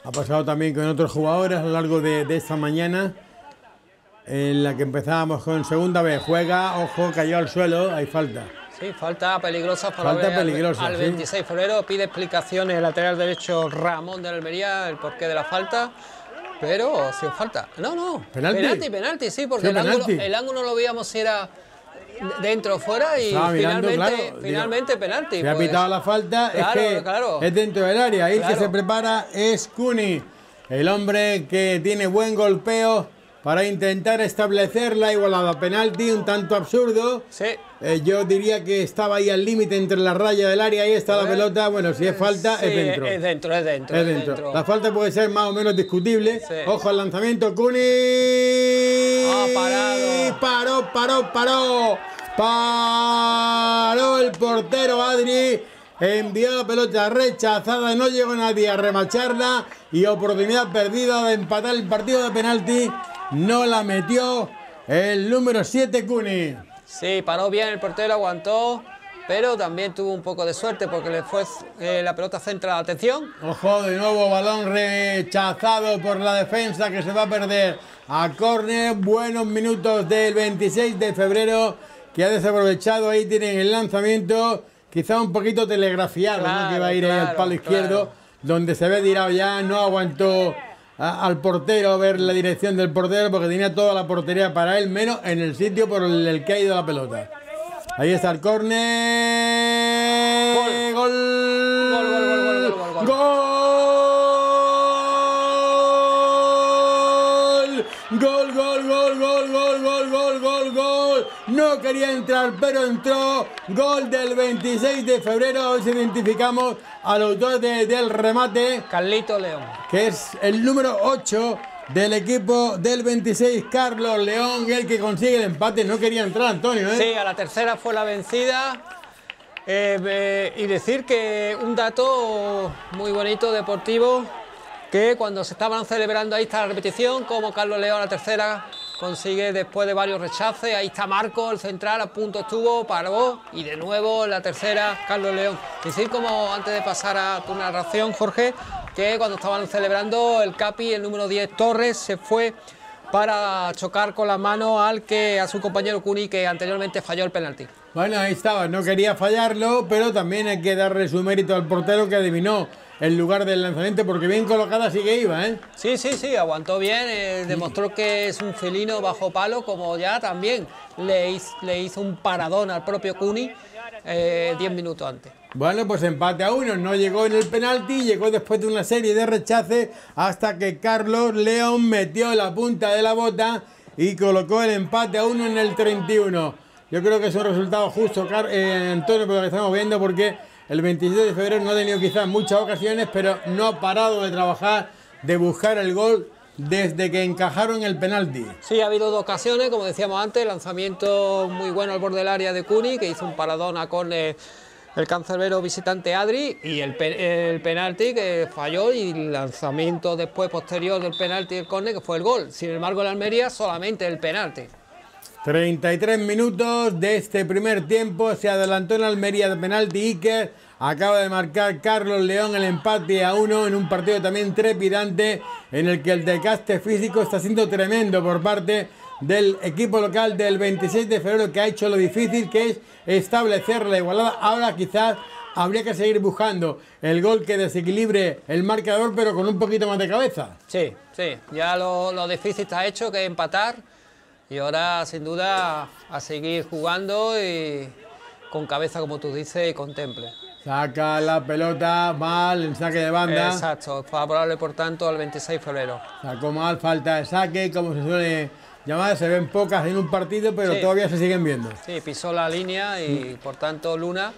Ha pasado también con otros jugadores a lo largo de, de esta mañana, en la que empezábamos con segunda vez. Juega, ojo, cayó al suelo, hay falta. Sí, falta peligrosa para falta peligrosa, al, al 26 de febrero. Pide explicaciones el lateral derecho Ramón de Almería, el porqué de la falta. Pero si falta. No, no. Penalti. Penalti, penalti, sí, porque Sí, el, ángulo, el ángulo lo veíamos si era dentro o fuera y Estaba mirando, finalmente, digo, finalmente penalti. Se ha pues. pitado la falta, Claro, es que claro. es dentro del área. Ahí el que se prepara es Cuni, el hombre que tiene buen golpeo para intentar establecer la igualada. Penalti un tanto absurdo. Sí. Eh, yo diría que estaba ahí al límite entre la raya del área, ahí está la Pues, pelota. Bueno, si es falta, Sí, es dentro. Es dentro, es dentro. Es dentro. La falta puede ser más o menos discutible. Sí. Ojo al lanzamiento, Cuni. Ha parado. Paró, paró, paró. Paró el portero Adri. Envió la pelota rechazada, no llegó nadie a remacharla y oportunidad perdida de empatar el partido de penalti. No la metió el número 7 Cuni. Sí, paró bien el portero, aguantó, pero también tuvo un poco de suerte porque le fue eh, la pelota centra. Atención, Ojo, de nuevo balón rechazado por la defensa que se va a perder a córner. Buenos minutos del 26 de febrero que ha desaprovechado. Ahí tienen el lanzamiento, quizá un poquito telegrafiado, ¿no? Claro, que va a ir ahí al claro, palo izquierdo, claro. donde se ve tirado ya. No aguantó al portero, ver la dirección del portero, porque tenía toda la portería para él, menos en el sitio por el, que ha ido la pelota. Ahí está el córner. Gol. Gol, gol, gol, gol, gol, gol. Gol. Gol, gol, gol, gol, gol. No quería entrar, pero entró. Gol del 26 de febrero. Hoy identificamos al autor de- del remate, Carlito León. que es el número 8 del equipo del 26, Carlos León, el que consigue el empate. No quería entrar, Antonio, ¿eh? Sí, a la tercera fue la vencida. Eh, eh, y decir que un dato muy bonito, deportivo, que cuando se estaban celebrando, ahí está la repetición, como Carlos León a la tercera consigue después de varios rechaces, ahí está Marco, el central, a punto estuvo, paró, y de nuevo la tercera, Carlos León. Decir como antes de pasar a tu narración, Jorge, que cuando estaban celebrando el Capi, el número 10 Torres, se fue para chocar con la mano al que a su compañero Cuni que anteriormente falló el penalti. Bueno, ahí estaba, no quería fallarlo, pero también hay que darle su mérito al portero que adivinó el lugar del lanzamiento, porque bien colocada sí que iba, ¿eh? Sí, sí, sí, aguantó bien, eh, demostró que es un felino bajo palo, como ya también le hizo, le hizo un paradón al propio Cuni eh, 10 minutos antes. Bueno, pues empate a uno, no llegó en el penalti, llegó después de una serie de rechaces hasta que Carlos León metió la punta de la bota y colocó el empate a uno en el 31. Yo creo que es un resultado justo, Car- eh, Antonio, por lo que estamos viendo, porque el 27 de febrero no ha tenido quizás muchas ocasiones, pero no ha parado de trabajar, de buscar el gol desde que encajaron el penalti. Sí, ha habido dos ocasiones, como decíamos antes, lanzamiento muy bueno al borde del área de Cuni, que hizo un paradón a córner el cancerbero visitante Adri, y el penalti que falló, y el lanzamiento después posterior del penalti del córner, que fue el gol. Sin embargo, el Almería solamente el penalti. 33 minutos de este primer tiempo. Se adelantó en Almería de penalti Iker. Acaba de marcar Carlos León el empate a uno en un partido también trepidante en el que el desgaste físico está siendo tremendo por parte del equipo local del 26 de febrero que ha hecho lo difícil que es establecer la igualada. Ahora quizás habría que seguir buscando el gol que desequilibre el marcador pero con un poquito más de cabeza. Sí, sí, ya lo, lo difícil está hecho, que empatar, y ahora sin duda a seguir jugando y con cabeza, como tú dices, y contemple. Saca la pelota mal en saque de banda. Exacto, favorable por tanto al 26 de febrero. Sacó mal, falta de saque, como se suele llamar. Se ven pocas en un partido, pero Sí. todavía se siguen viendo. Sí, pisó la línea y por tanto Luna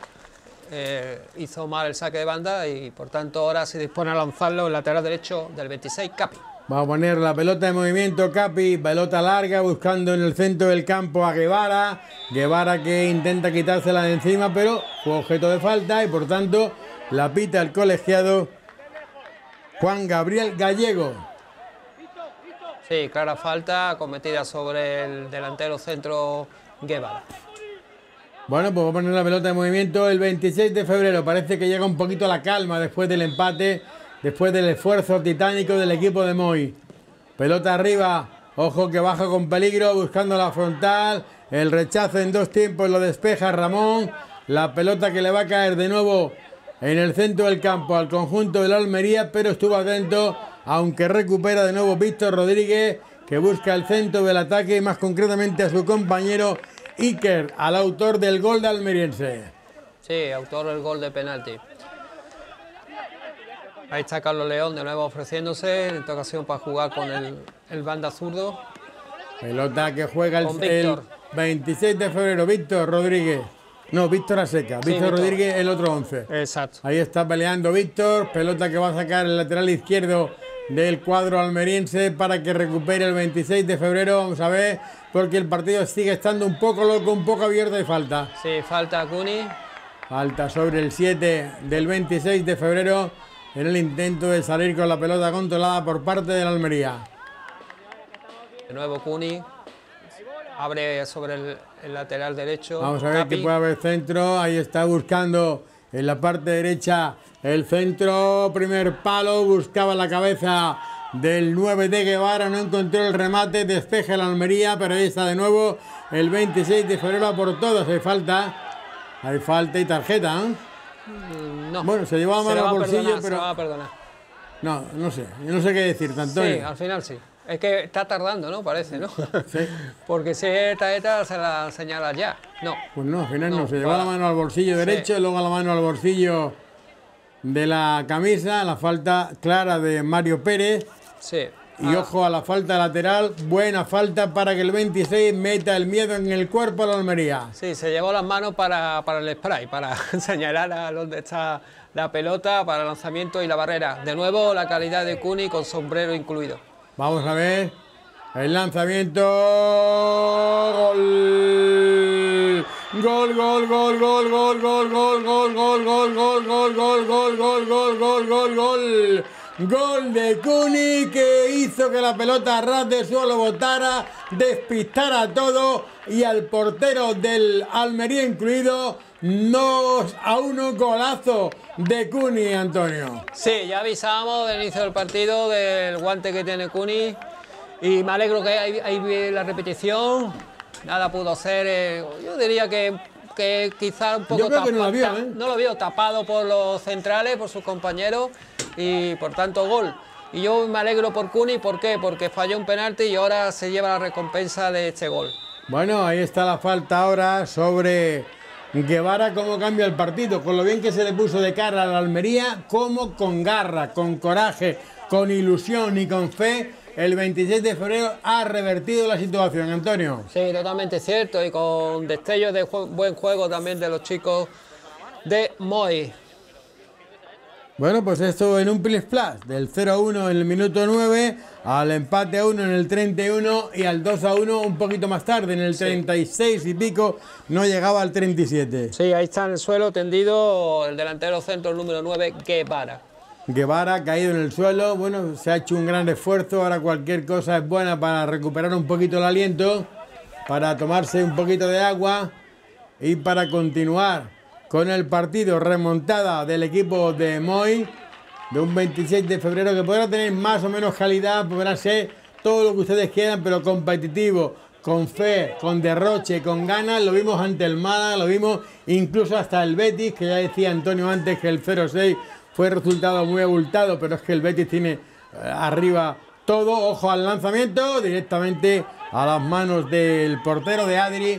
eh, hizo mal el saque de banda y por tanto ahora se dispone a lanzarlo el lateral derecho del 26, Capi. Va a poner la pelota en movimiento, Capi, pelota larga, buscando en el centro del campo a Guevara. Guevara que intenta quitársela de encima, pero fue objeto de falta y por tanto la pita el colegiado Juan Gabriel Gallego. Sí, clara falta cometida sobre el delantero centro Guevara. Bueno, pues va a poner la pelota en movimiento el 26 de febrero. Parece que llega un poquito la calma después del empate, después del esfuerzo titánico del equipo de Moy. Pelota arriba, ojo que baja con peligro, buscando la frontal. El rechazo en dos tiempos lo despeja Ramón. La pelota que le va a caer de nuevo en el centro del campo al conjunto de la Almería, pero estuvo atento, aunque recupera de nuevo Víctor Rodríguez, que busca el centro del ataque y más concretamente a su compañero Iker, al autor del gol de Almeriense. Sí, autor del gol de penalti. Ahí está Carlos León de nuevo ofreciéndose, en esta ocasión para jugar con el, el banda zurdo. Pelota que juega el, Con el Víctor. 26 de febrero, Víctor Rodríguez. No, Víctor Aseca. Víctor Víctor. Rodríguez, el otro 11. Exacto. Ahí está peleando Víctor, pelota que va a sacar el lateral izquierdo del cuadro almeriense para que recupere el 26 de febrero. Vamos a ver, porque el partido sigue estando un poco loco, un poco abierto y falta. Sí, falta Cuni. Falta sobre el 7 del 26 de febrero en el intento de salir con la pelota controlada por parte de la Almería. De nuevo Cuni. Abre sobre el, el lateral derecho. Vamos a ver Capi. que puede haber centro. Ahí está buscando en la parte derecha el centro. Primer palo. Buscaba la cabeza del 9 de Guevara. No encontró el remate. Despeja la Almería. Pero ahí está de nuevo el 26 de febrero por todos. Hay falta. Hay falta y tarjeta. ¿eh? No. Bueno, se llevaba mano al bolsillo, perdonar, pero- le va a perdonar. No, no sé. Yo no sé qué decirte, Antonio. Sí, al final sí. Es que está tardando, ¿no? Parece, ¿no? <laughs> Sí. Porque si es tarjeta se la señala ya. No. Pues no, al final no, No, se llevó va. la mano al bolsillo derecho, luego la mano al bolsillo de la camisa, la falta clara de Mario Pérez. Sí. Y Ah, ojo a la falta lateral, buena falta para que el 26 meta el miedo en el cuerpo a la Almería. Sí, se llevó las manos para, para el spray, para señalar a dónde está la pelota, para el lanzamiento y la barrera. De nuevo, la calidad de Cuni con sombrero incluido. Vamos a ver el lanzamiento. Gol. Gol, gol, gol, gol, gol, gol, gol, gol, gol, gol, gol, gol, gol, gol, gol, gol, gol, gol, gol. Gol de Cuni que hizo que la pelota a ras de suelo botara, despistara todo y al portero del Almería incluido, 2 a 1 golazo de Cuni, Antonio. Sí, ya avisábamos del inicio del partido del guante que tiene Cuni y me alegro que ahí, la repetición. Nada pudo hacer. eh, yo diría que, que quizá un poco Yo creo que no tapa- la vio, ta- ¿eh? no lo vio tapado por los centrales, por sus compañeros y por tanto gol. Y yo me alegro por Cuni, ¿por qué? Porque falló un penalti y ahora se lleva la recompensa de este gol. Bueno, ahí está la falta ahora sobre Guevara cómo cambia el partido, con lo bien que se le puso de cara a la Almería, como con garra, con coraje, con ilusión y con fe, el 26 de febrero ha revertido la situación, Antonio. Sí, totalmente cierto, y con destellos de buen juego también de los chicos de Moy. Bueno, pues esto en un plus plus, del 0 a 1 en el minuto 9, al empate a 1 en el 31 y al 2 a 1 un poquito más tarde, en el 36 y pico, no llegaba al 37. Sí, ahí está en el suelo tendido el delantero centro número 9, Guevara. Guevara caído en el suelo, bueno, se ha hecho un gran esfuerzo, ahora cualquier cosa es buena para recuperar un poquito el aliento, para tomarse un poquito de agua y para continuar con el partido. Remontada del equipo de Moy de un 26 de febrero que podrá tener más o menos calidad, podrá ser todo lo que ustedes quieran, pero competitivo, con fe, con derroche, con ganas. Lo vimos ante el Málaga, lo vimos incluso hasta el Betis, que ya decía Antonio antes que el 0-6 fue resultado muy abultado, pero es que el Betis tiene eh, arriba todo. Ojo al lanzamiento, directamente a las manos del portero de Adri,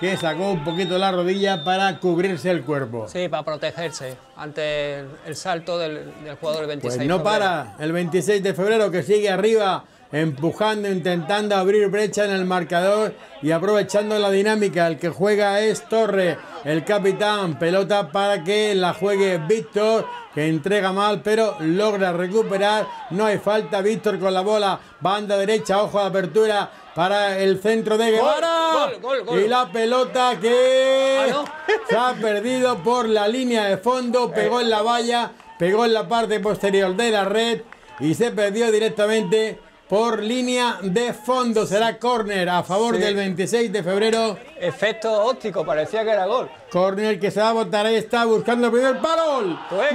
que sacó un poquito la rodilla para cubrirse el cuerpo. Sí, para protegerse ante el, el salto del, del jugador del 26 Pues no de febrero. para el 26 de febrero que sigue arriba, empujando, intentando abrir brecha en el marcador y aprovechando la dinámica. El que juega es Torre, el capitán. Pelota para que la juegue Víctor, que entrega mal, pero logra recuperar. No hay falta. Víctor con la bola, banda derecha, ojo de apertura para el centro de Guevara. gol, gol, gol. Y la pelota que Ah, ¿no? se ha perdido por la línea de fondo, pegó en la valla, pegó en la parte posterior de la red y se perdió directamente por línea de fondo. Será córner a favor Sí. del 26 de febrero. Efecto óptico, parecía que era gol. Córner que se va a botar ahí, está buscando el primer palo. Pues-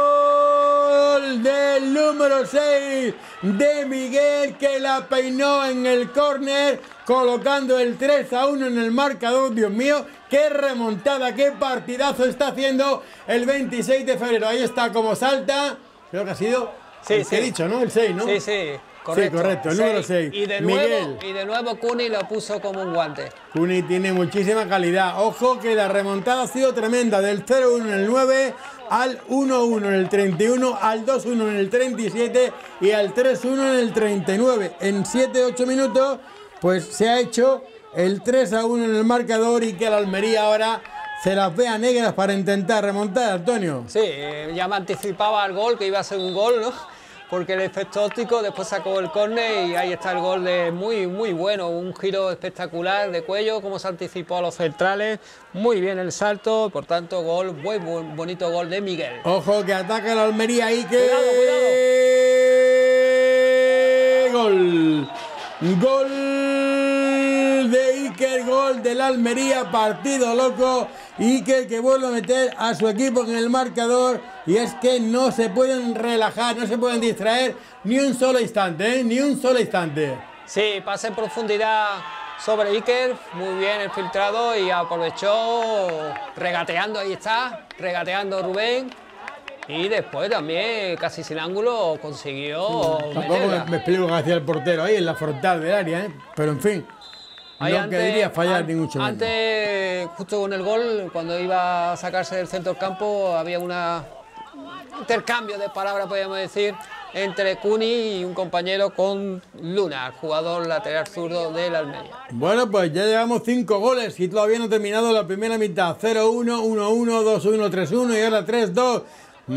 ¡Gol! Del número 6 de Miguel que la peinó en el córner, colocando el 3 a 1 en el marcador. Dios mío, qué remontada, qué partidazo está haciendo el 26 de febrero. Ahí está como salta. Creo que ha sido Sí, el que sí. he dicho, ¿no? El 6, ¿no? Sí, sí, correcto. correcto, el número seis. Y de Miguel. nuevo, y de nuevo Cuni lo puso como un guante. Cuni tiene muchísima calidad. Ojo que la remontada ha sido tremenda. Del 0-1 en el 9 al 1-1 en el 31, al 2-1 en el 37 y al 3-1 en el 39. En 7-8 minutos, pues se ha hecho el 3-1 en el marcador y que la Almería ahora se las vea negras para intentar remontar, Antonio. Sí, eh, ya me anticipaba al gol, que iba a ser un gol, ¿no? Porque el efecto óptico después sacó el córner y ahí está el gol de muy, muy bueno, un giro espectacular de cuello, como se anticipó a los centrales, muy bien el salto, por tanto, gol, muy buen- bonito gol de Miguel. Ojo que ataca la Almería ahí que. Gol. Gol de Iker, gol del Almería, partido loco. Iker que vuelve a meter a su equipo en el marcador. Y es que no se pueden relajar, no se pueden distraer ni un solo instante, ¿eh? ni un solo instante. Sí, pase en profundidad sobre Iker, muy bien el filtrado y aprovechó regateando, ahí está, regateando Rubén. Y después también, casi sin ángulo, consiguió Tampoco me, me explico que hacía el portero ahí en la frontal del área, ¿eh? pero en fin. Ahí no quería fallar an- ni mucho menos. Antes, justo con el gol, cuando iba a sacarse del centro del campo, había una intercambio de palabras, podríamos decir, entre Cuni y un compañero con Luna, el jugador lateral zurdo del Almería. Bueno, pues ya llevamos cinco goles y todavía no ha terminado la primera mitad. 0-1, 1-1, 2-1, 3-1 y ahora 3-2.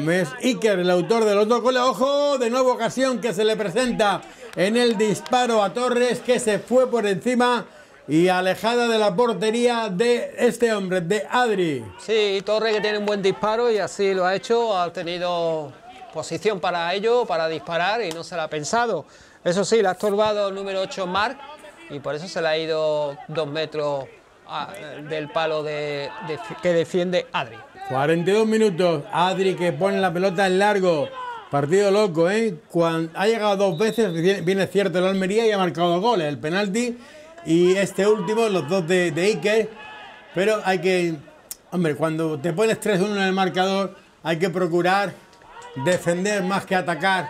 Es Iker, el autor de los dos goles. Ojo, de nueva ocasión que se le presenta en el disparo a Torres, que se fue por encima y alejada de la portería de este hombre, de Adri. Sí, Torre que tiene un buen disparo y así lo ha hecho, ha tenido posición para ello, para disparar y no se la ha pensado. Eso sí, le ha estorbado el número 8 Marc y por eso se le ha ido dos metros ah, del palo de- de- que defiende Adri. 42 minutos. Adri que pone la pelota en largo. Partido loco, ¿eh? Cuando ha llegado dos veces, viene, viene cierto el Almería y ha marcado dos goles, el penalti y este último, los dos de, de Iker. Pero hay que, hombre, cuando te pones 3-1 en el marcador, hay que procurar defender más que atacar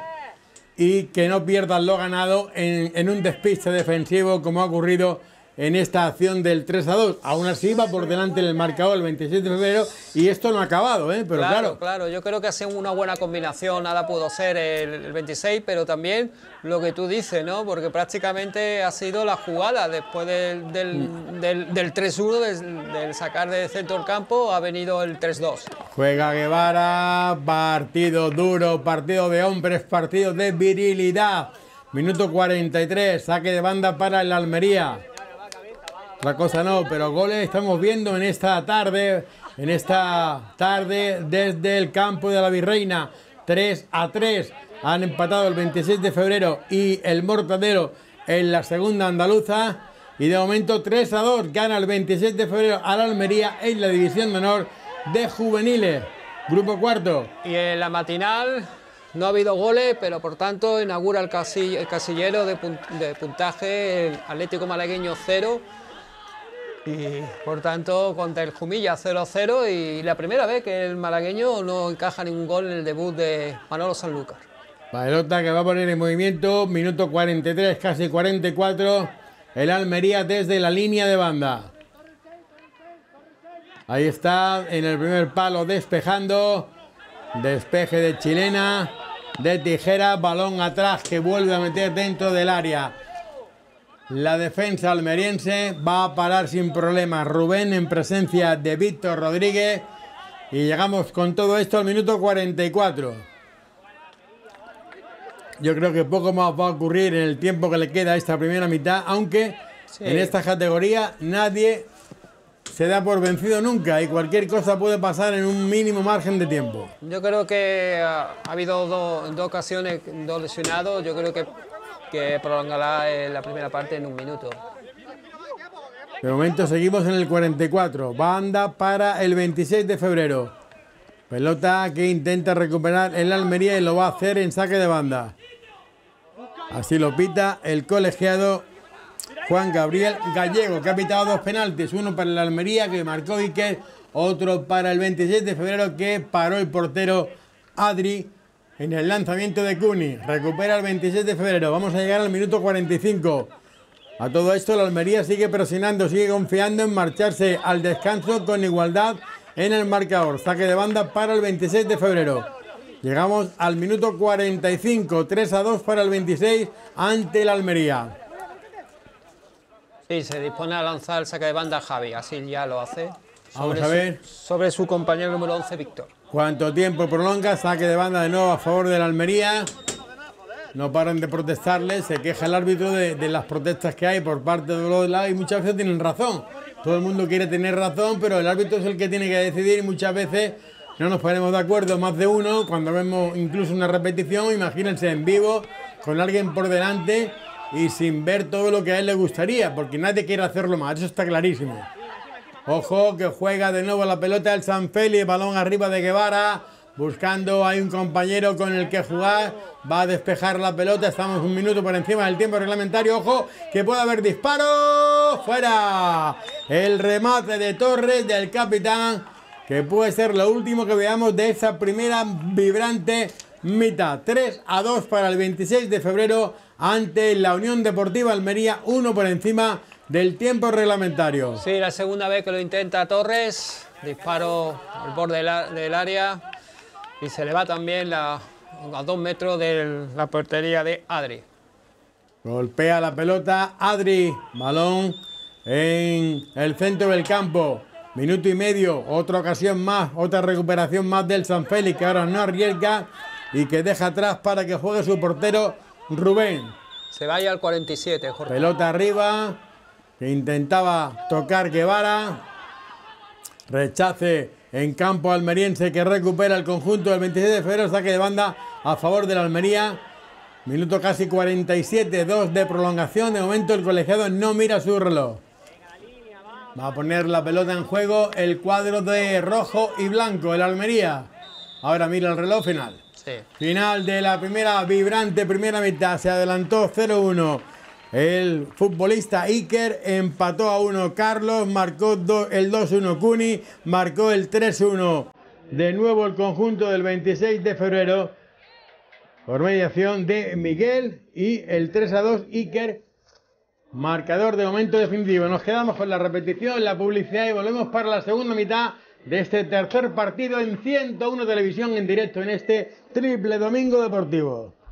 y que no pierdas lo ganado en, en un despiste defensivo como ha ocurrido en esta acción del 3 a 2. Aún así va por delante en el marcador el 27 de febrero y esto no ha acabado, ¿eh? pero claro, claro. claro, yo creo que ha sido una buena combinación, nada pudo ser el, el 26, pero también lo que tú dices, ¿no? Porque prácticamente ha sido la jugada después del, del, del, del 3-1, del, del sacar de centro del campo, ha venido el 3-2. Juega Guevara, partido duro, partido de hombres, partido de virilidad. Minuto 43, saque de banda para el Almería. Otra cosa no, pero goles estamos viendo en esta tarde, en esta tarde desde el campo de la Virreina. 3 a 3 han empatado el 26 de febrero y el Mortadero en la segunda andaluza. Y de momento 3 a 2 gana el 26 de febrero al Almería en la división de honor de juveniles. Grupo cuarto. Y en la matinal no ha habido goles, pero por tanto inaugura el, casi- el casillero de, de puntaje el Atlético Malagueño 0. Y por tanto contra el Jumilla 0-0 y la primera vez que el malagueño no encaja ningún gol en el debut de Manolo Sanlúcar. Pelota que va a poner en movimiento, minuto 43, casi 44. El Almería desde la línea de banda. Ahí está, en el primer palo despejando. Despeje de chilena, de tijera, balón atrás que vuelve a meter dentro del área. La defensa almeriense va a parar sin problemas. Rubén en presencia de Víctor Rodríguez. Y llegamos con todo esto al minuto 44. Yo creo que poco más va a ocurrir en el tiempo que le queda a esta primera mitad, aunque Sí. en esta categoría nadie se da por vencido nunca y cualquier cosa puede pasar en un mínimo margen de tiempo. Yo creo que ah, ha habido do- dos ocasiones, dos lesionados, yo creo que, que prolongará eh, la primera parte en un minuto. De momento seguimos en el 44. Banda para el 26 de febrero. Pelota que intenta recuperar el Almería y lo va a hacer en saque de banda. Así lo pita el colegiado Juan Gabriel Gallego, que ha pitado dos penaltis. Uno para el Almería que marcó Iker, otro para el 26 de febrero que paró el portero Adri en el lanzamiento de Cuni. Recupera el 26 de febrero. Vamos a llegar al minuto 45. A todo esto, la Almería sigue presionando, sigue confiando en marcharse al descanso con igualdad en el marcador. Saque de banda para el 26 de febrero. Llegamos al minuto 45, 3 a 2 para el 26 ante la Almería. Sí, se dispone a lanzar el saque de banda Javi, así ya lo hace. Vamos a su- ver. sobre su compañero número 11, Víctor. ¿Cuánto tiempo prolonga? Saque de banda de nuevo a favor de la Almería. No paran de protestarle, se queja el árbitro de, las protestas que hay por parte de los dos lados y muchas veces tienen razón. Todo el mundo quiere tener razón, pero el árbitro es el que tiene que decidir y muchas veces no nos ponemos de acuerdo más de uno. Cuando vemos incluso una repetición, imagínense en vivo, con alguien por delante y sin ver todo lo que a él le gustaría, porque nadie quiere hacerlo más, eso está clarísimo. Ojo que juega de nuevo la pelota el San Félix, balón arriba de Guevara, buscando hay un compañero con el que jugar, va a despejar la pelota, estamos un minuto por encima del tiempo reglamentario, ojo que puede haber disparo, fuera, el remate de Torres del capitán, que puede ser lo último que veamos de esa primera vibrante mitad, 3 a 2 para el 26 de febrero ante la Unión Deportiva Almería, uno por encima del tiempo reglamentario. Sí, la segunda vez que lo intenta Torres, disparo al borde del, área y se le va también la- a dos metros de la portería de Adri. Golpea la pelota Adri, balón en el centro del campo. Minuto y medio, otra ocasión más, otra recuperación más del San Félix que ahora no arriesga y que deja atrás para que juegue su portero Rubén. Se vaya al 47, Jorge. Pelota arriba, que intentaba tocar Guevara. Rechace en campo almeriense que recupera el conjunto del 26 de febrero, saque de banda a favor de la Almería. Minuto casi 47, 2 de prolongación. De momento el colegiado no mira su reloj. Va a poner la pelota en juego el cuadro de rojo y blanco, el Almería. Ahora mira el reloj final. Sí. Final de la primera vibrante primera mitad. Se adelantó 0-1. El futbolista Iker empató a 1 Carlos, marcó el 2-1 Cuni, marcó el 3-1. De nuevo el conjunto del 26 de febrero por mediación de Miguel y el 3-2 Iker Marcador de momento definitivo. Nos quedamos con la repetición, la publicidad y volvemos para la segunda mitad de este tercer partido en 101 Televisión en directo en este triple domingo deportivo.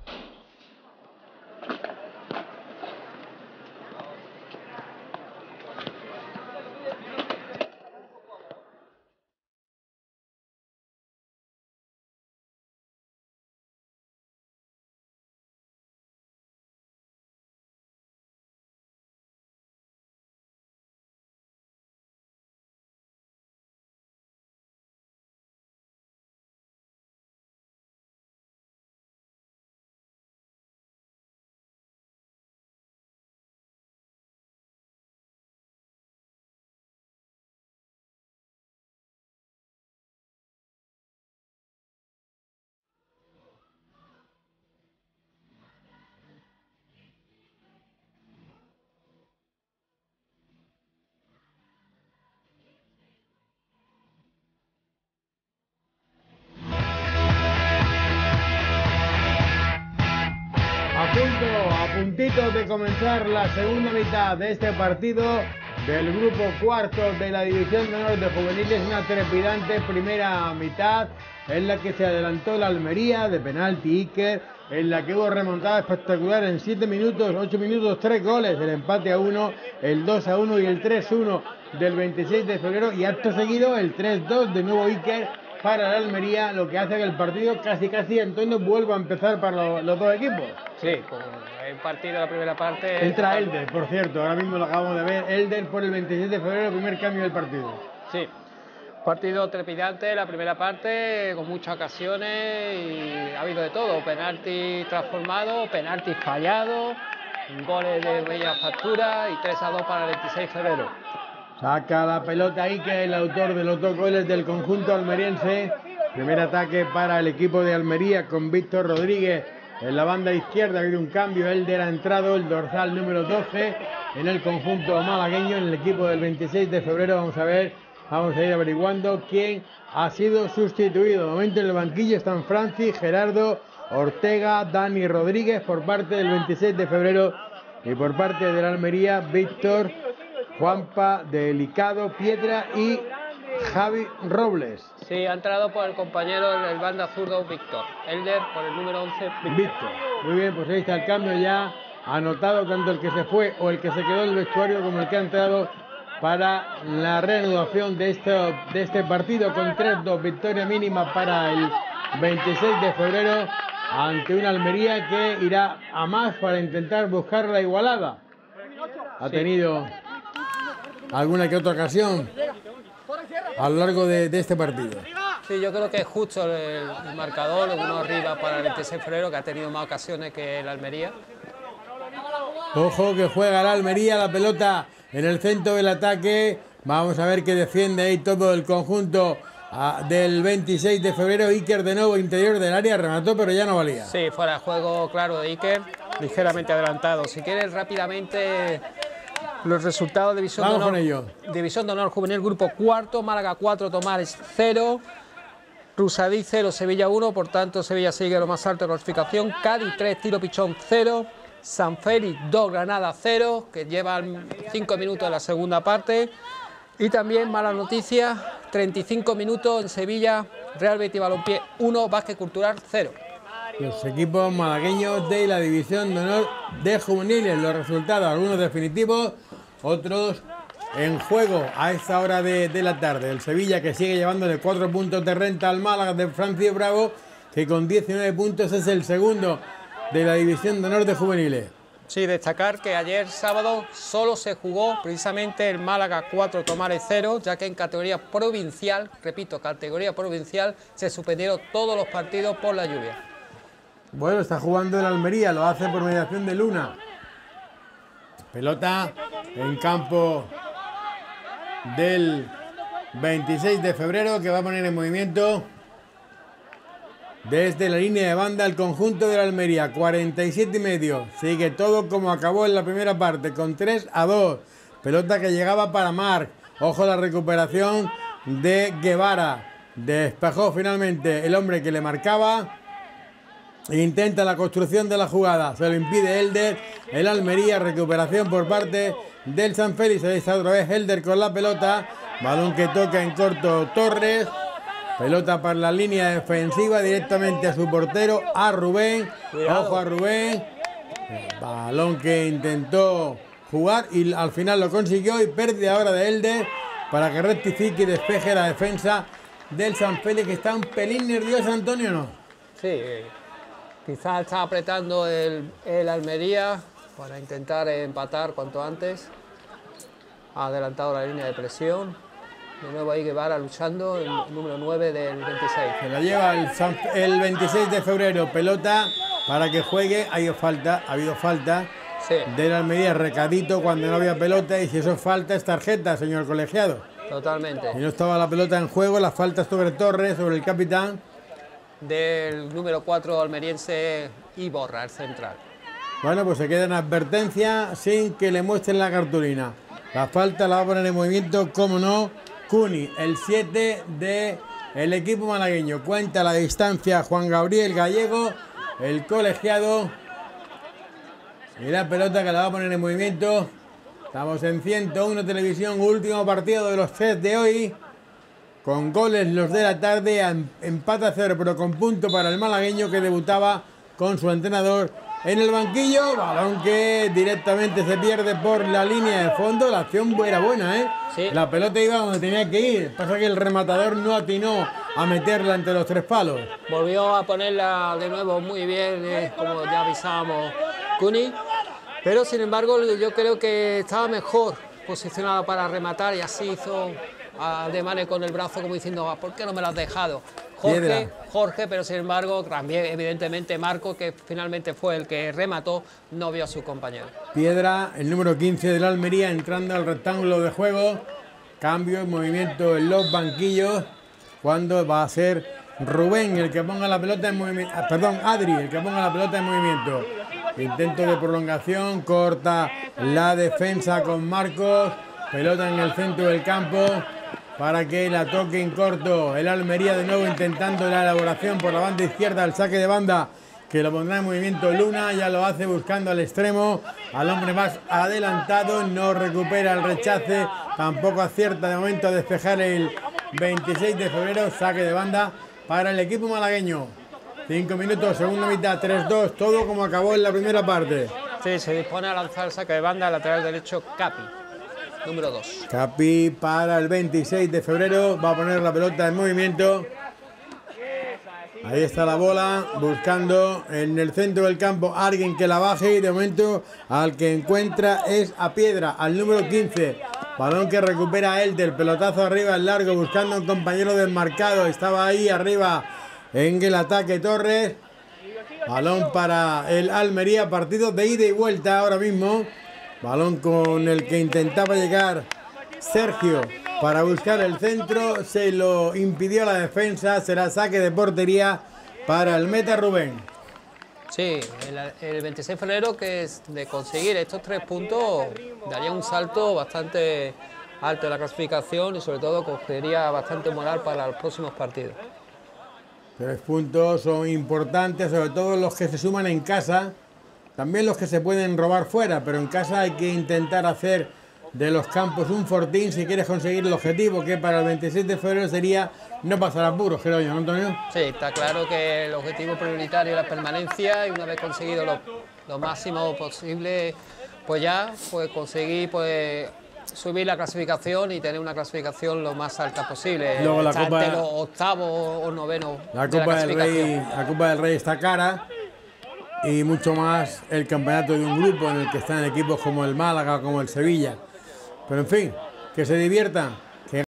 A puntito de comenzar la segunda mitad de este partido del grupo cuarto de la División de Honor de Juveniles, una trepidante primera mitad en la que se adelantó la Almería de penalti Iker, en la que hubo remontada espectacular en 7 minutos, 8 minutos, 3 goles, el empate a 1, el 2 a 1 y el 3 1 del 26 de febrero y acto seguido el 3-2 de nuevo Iker para la Almería, lo que hace que el partido casi casi entonces vuelva a empezar para los, dos equipos. Sí, el partido de la primera parte. Entra Elder, por cierto, ahora mismo lo acabamos de ver. Elder por el 27 de febrero, el primer cambio del partido. Sí, partido trepidante, la primera parte, con muchas ocasiones y ha habido de todo: penalti transformado, penalti fallado, goles de bella factura y 3 a 2 para el 26 de febrero. Saca la pelota que el autor de los dos goles del conjunto almeriense. Primer ataque para el equipo de Almería con Víctor Rodríguez en la banda izquierda. Ha habido un cambio. Elder ha entrado, el dorsal número 12 en el conjunto malagueño, en el equipo del 26 de febrero. Vamos a ver, vamos a ir averiguando quién ha sido sustituido. De momento en el banquillo están Francis, Gerardo, Ortega, Dani Rodríguez por parte del 26 de febrero y por parte de la Almería, Víctor Juanpa, Delicado, Piedra y Javi Robles. Sí, ha entrado por el compañero el banda zurdo Víctor. Elder por el número 11 Víctor. Muy bien, pues ahí está el cambio ya anotado tanto el que se fue o el que se quedó en el vestuario como el que ha entrado para la reanudación de este, de este partido con 3-2, victoria mínima para el 26 de febrero ante una Almería que irá a más para intentar buscar la igualada. Ha tenido alguna que otra ocasión a lo largo de, este partido. Sí, yo creo que es justo el, marcador, uno arriba para el 26 febrero, que ha tenido más ocasiones que el Almería. Ojo que juega la Almería, la pelota en el centro del ataque. Vamos a ver que defiende ahí todo el conjunto ah, del 26 de febrero. Iker de nuevo interior del área, remató, pero ya no valía. Sí, fuera de juego claro de Iker, ligeramente adelantado. Si quieres rápidamente los resultados de División, de honor, División de Honor Juvenil, Grupo Cuarto, Málaga 4, Tomares 0, Rusadí 0, Sevilla 1, por tanto Sevilla sigue lo más alto de la clasificación, Cádiz 3, Tiro Pichón 0, San Félix 2, Granada 0, que llevan 5 minutos de la segunda parte, y también mala noticia, 35 minutos en Sevilla, Real Betis Balompié 1, Vázquez Cultural 0 los equipos malagueños de la División de Honor de Juveniles. Los resultados, algunos definitivos, otros en juego a esta hora de, la tarde. El Sevilla que sigue llevándole cuatro puntos de renta al Málaga de Francis Bravo, que con 19 puntos es el segundo de la División de Honor de Juveniles. Sí, destacar que ayer sábado solo se jugó precisamente el Málaga 4 Tomares 0, ya que en categoría provincial, repito, categoría provincial, se suspendieron todos los partidos por la lluvia. Bueno, está jugando el Almería, lo hace por mediación de Luna. Pelota en campo del 26 de febrero que va a poner en movimiento desde la línea de banda el conjunto de la Almería. 47 y medio. Sigue todo como acabó en la primera parte con 3 a 2. Pelota que llegaba para Marc. Ojo la recuperación de Guevara. Despejó finalmente el hombre que le marcaba Intenta la construcción de la jugada, se lo impide Elder. El Almería, recuperación por parte del San Félix. Ahí está otra vez Elder con la pelota. Balón que toca en corto Torres. Pelota para la línea defensiva directamente a su portero, a Rubén. Ojo a Rubén. Balón que intentó jugar y al final lo consiguió y pierde ahora de Elder para que rectifique y despeje la defensa del San Félix que está un pelín nervioso, Antonio, ¿no? Sí, quizás está apretando el, el Almería para intentar empatar cuanto antes. Ha adelantado la línea de presión. De nuevo ahí Guevara luchando, el número 9 del 26. Se la lleva el, San- el 26 de febrero, pelota para que juegue. Ha habido falta, ha habido falta Sí, del Almería, recadito cuando no había pelota y si eso es falta es tarjeta, señor colegiado. totalmente. Y no estaba la pelota en juego, la falta sobre Torres, sobre el capitán. Del número 4 almeriense Iborra, el central. Bueno, pues se queda en advertencia sin que le muestren la cartulina. La falta la va a poner en movimiento, como no, Cuni, el 7 de el equipo malagueño. Cuenta la distancia Juan Gabriel Gallego, el colegiado. Y la pelota que la va a poner en movimiento. Estamos en 101 televisión, último partido de los tres de hoy. Con goles los de la tarde, em- empate a cero, pero con punto para el malagueño que debutaba con su entrenador en el banquillo. Balón que directamente se pierde por la línea de fondo. La acción era buena, ¿eh? Sí. La pelota iba donde tenía que ir. Pasa que el rematador no atinó a meterla entre los tres palos. Volvió a ponerla de nuevo muy bien, eh, como ya avisábamos, Cuni. Pero sin embargo, yo creo que estaba mejor posicionado para rematar y así hizo ademanes con el brazo, como diciendo, "Ah, ¿por qué no me lo has dejado? Jorge. Jorge, pero sin embargo, también evidentemente Marco, que finalmente fue el que remató, no vio a su compañero. Piedra, el número 15 de la Almería, entrando al rectángulo de juego. Cambio, movimiento en los banquillos. Cuando va a ser Rubén el que ponga la pelota en movimiento. ah, Perdón, Adri el que ponga la pelota en movimiento. Intento de prolongación, corta la defensa con Marcos. Pelota en el centro del campo para que la toque en corto. El Almería de nuevo intentando la elaboración por la banda izquierda, el saque de banda que lo pondrá en movimiento Luna, ya lo hace buscando al extremo, al hombre más adelantado, no recupera el rechace, tampoco acierta de momento a despejar el 26 de febrero, saque de banda para el equipo malagueño. Cinco minutos, segunda mitad, 3-2, todo como acabó en la primera parte. Sí, se dispone a lanzar el saque de banda lateral derecho Capi, número 2. Capi para el 26 de febrero, va a poner la pelota en movimiento. Ahí está la bola, buscando en el centro del campo a alguien que la baje y de momento al que encuentra es a Piedra, al número 15. Balón que recupera él del pelotazo arriba, el largo, buscando un compañero desmarcado. Estaba ahí arriba en el ataque Torres. Balón para el Almería, partido de ida y vuelta ahora mismo. Balón con el que intentaba llegar Sergio para buscar el centro, se lo impidió la defensa, será saque de portería para el meta Rubén. Sí, el, el 26 de febrero que es de conseguir estos tres puntos daría un salto bastante alto en la clasificación y sobre todo cogería bastante moral para los próximos partidos. Tres puntos son importantes, sobre todo los que se suman en casa, también los que se pueden robar fuera, pero en casa hay que intentar hacer de los campos un fortín si quieres conseguir el objetivo, que para el 26 de febrero sería no pasar apuros, creo yo, ¿no, Antonio? Sí, está claro que el objetivo prioritario es la permanencia y una vez conseguido lo, lo máximo posible, pues ya pues conseguir pues subir la clasificación y tener una clasificación lo más alta posible. Luego la Copa- los octavos o novenos La de la Copa del Rey, la Copa del Rey está cara y mucho más el campeonato de un grupo en el que están equipos como el Málaga, como el Sevilla. Pero en fin, que se diviertan, que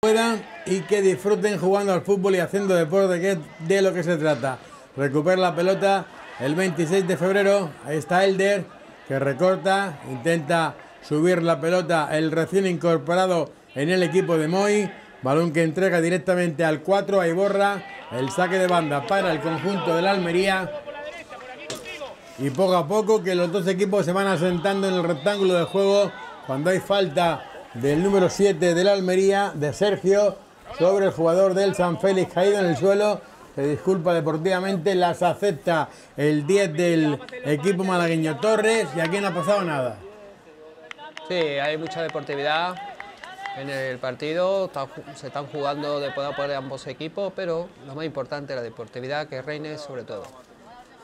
puedan y que disfruten jugando al fútbol y haciendo deporte, que es de lo que se trata. Recupera la pelota el 26 de febrero, ahí está Elder, que recorta, intenta subir la pelota el recién incorporado en el equipo de Moy. Balón que entrega directamente al 4 a Iborra. El saque de banda para el conjunto de la Almería. Y poco a poco que los dos equipos se van asentando en el rectángulo de juego. Cuando hay falta del número 7 de la Almería, de Sergio, sobre el jugador del San Félix caído en el suelo. se disculpa deportivamente, las acepta el 10 del equipo malagueño Torres y aquí no ha pasado nada. Sí, hay mucha deportividad en el partido, se están jugando de poder a poder ambos equipos, pero lo más importante es la deportividad que reine sobre todo.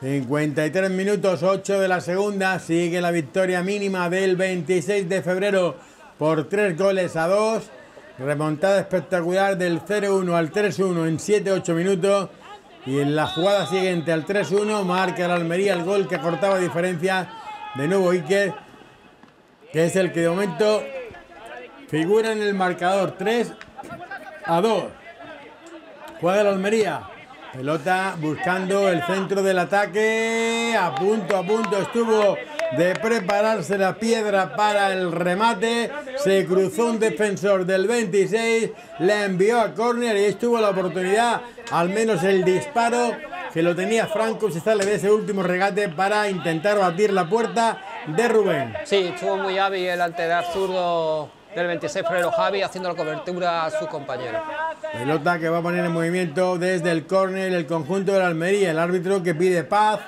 53 minutos 8 de la segunda, sigue la victoria mínima del 26 de febrero por 3 goles a 2. Remontada espectacular del 0-1 al 3-1 en 7-8 minutos. Y en la jugada siguiente al 3-1 marca el Almería el gol que cortaba diferencia. De nuevo Iker, que es el que de momento figura en el marcador 3 a 2. Juega el Almería. Pelota buscando el centro del ataque. A punto, a punto estuvo de prepararse la piedra para el remate. Se cruzó un defensor del 26. Le envió a córner y estuvo la oportunidad. Al menos el disparo que lo tenía Franco. Se sale de ese último regate para intentar batir la puerta de Rubén. Sí, estuvo muy hábil el lateral zurdo del 26 febrero Javi haciendo la cobertura a su compañero. Pelota que va a poner en movimiento desde el córner el conjunto de la Almería. El árbitro que pide paz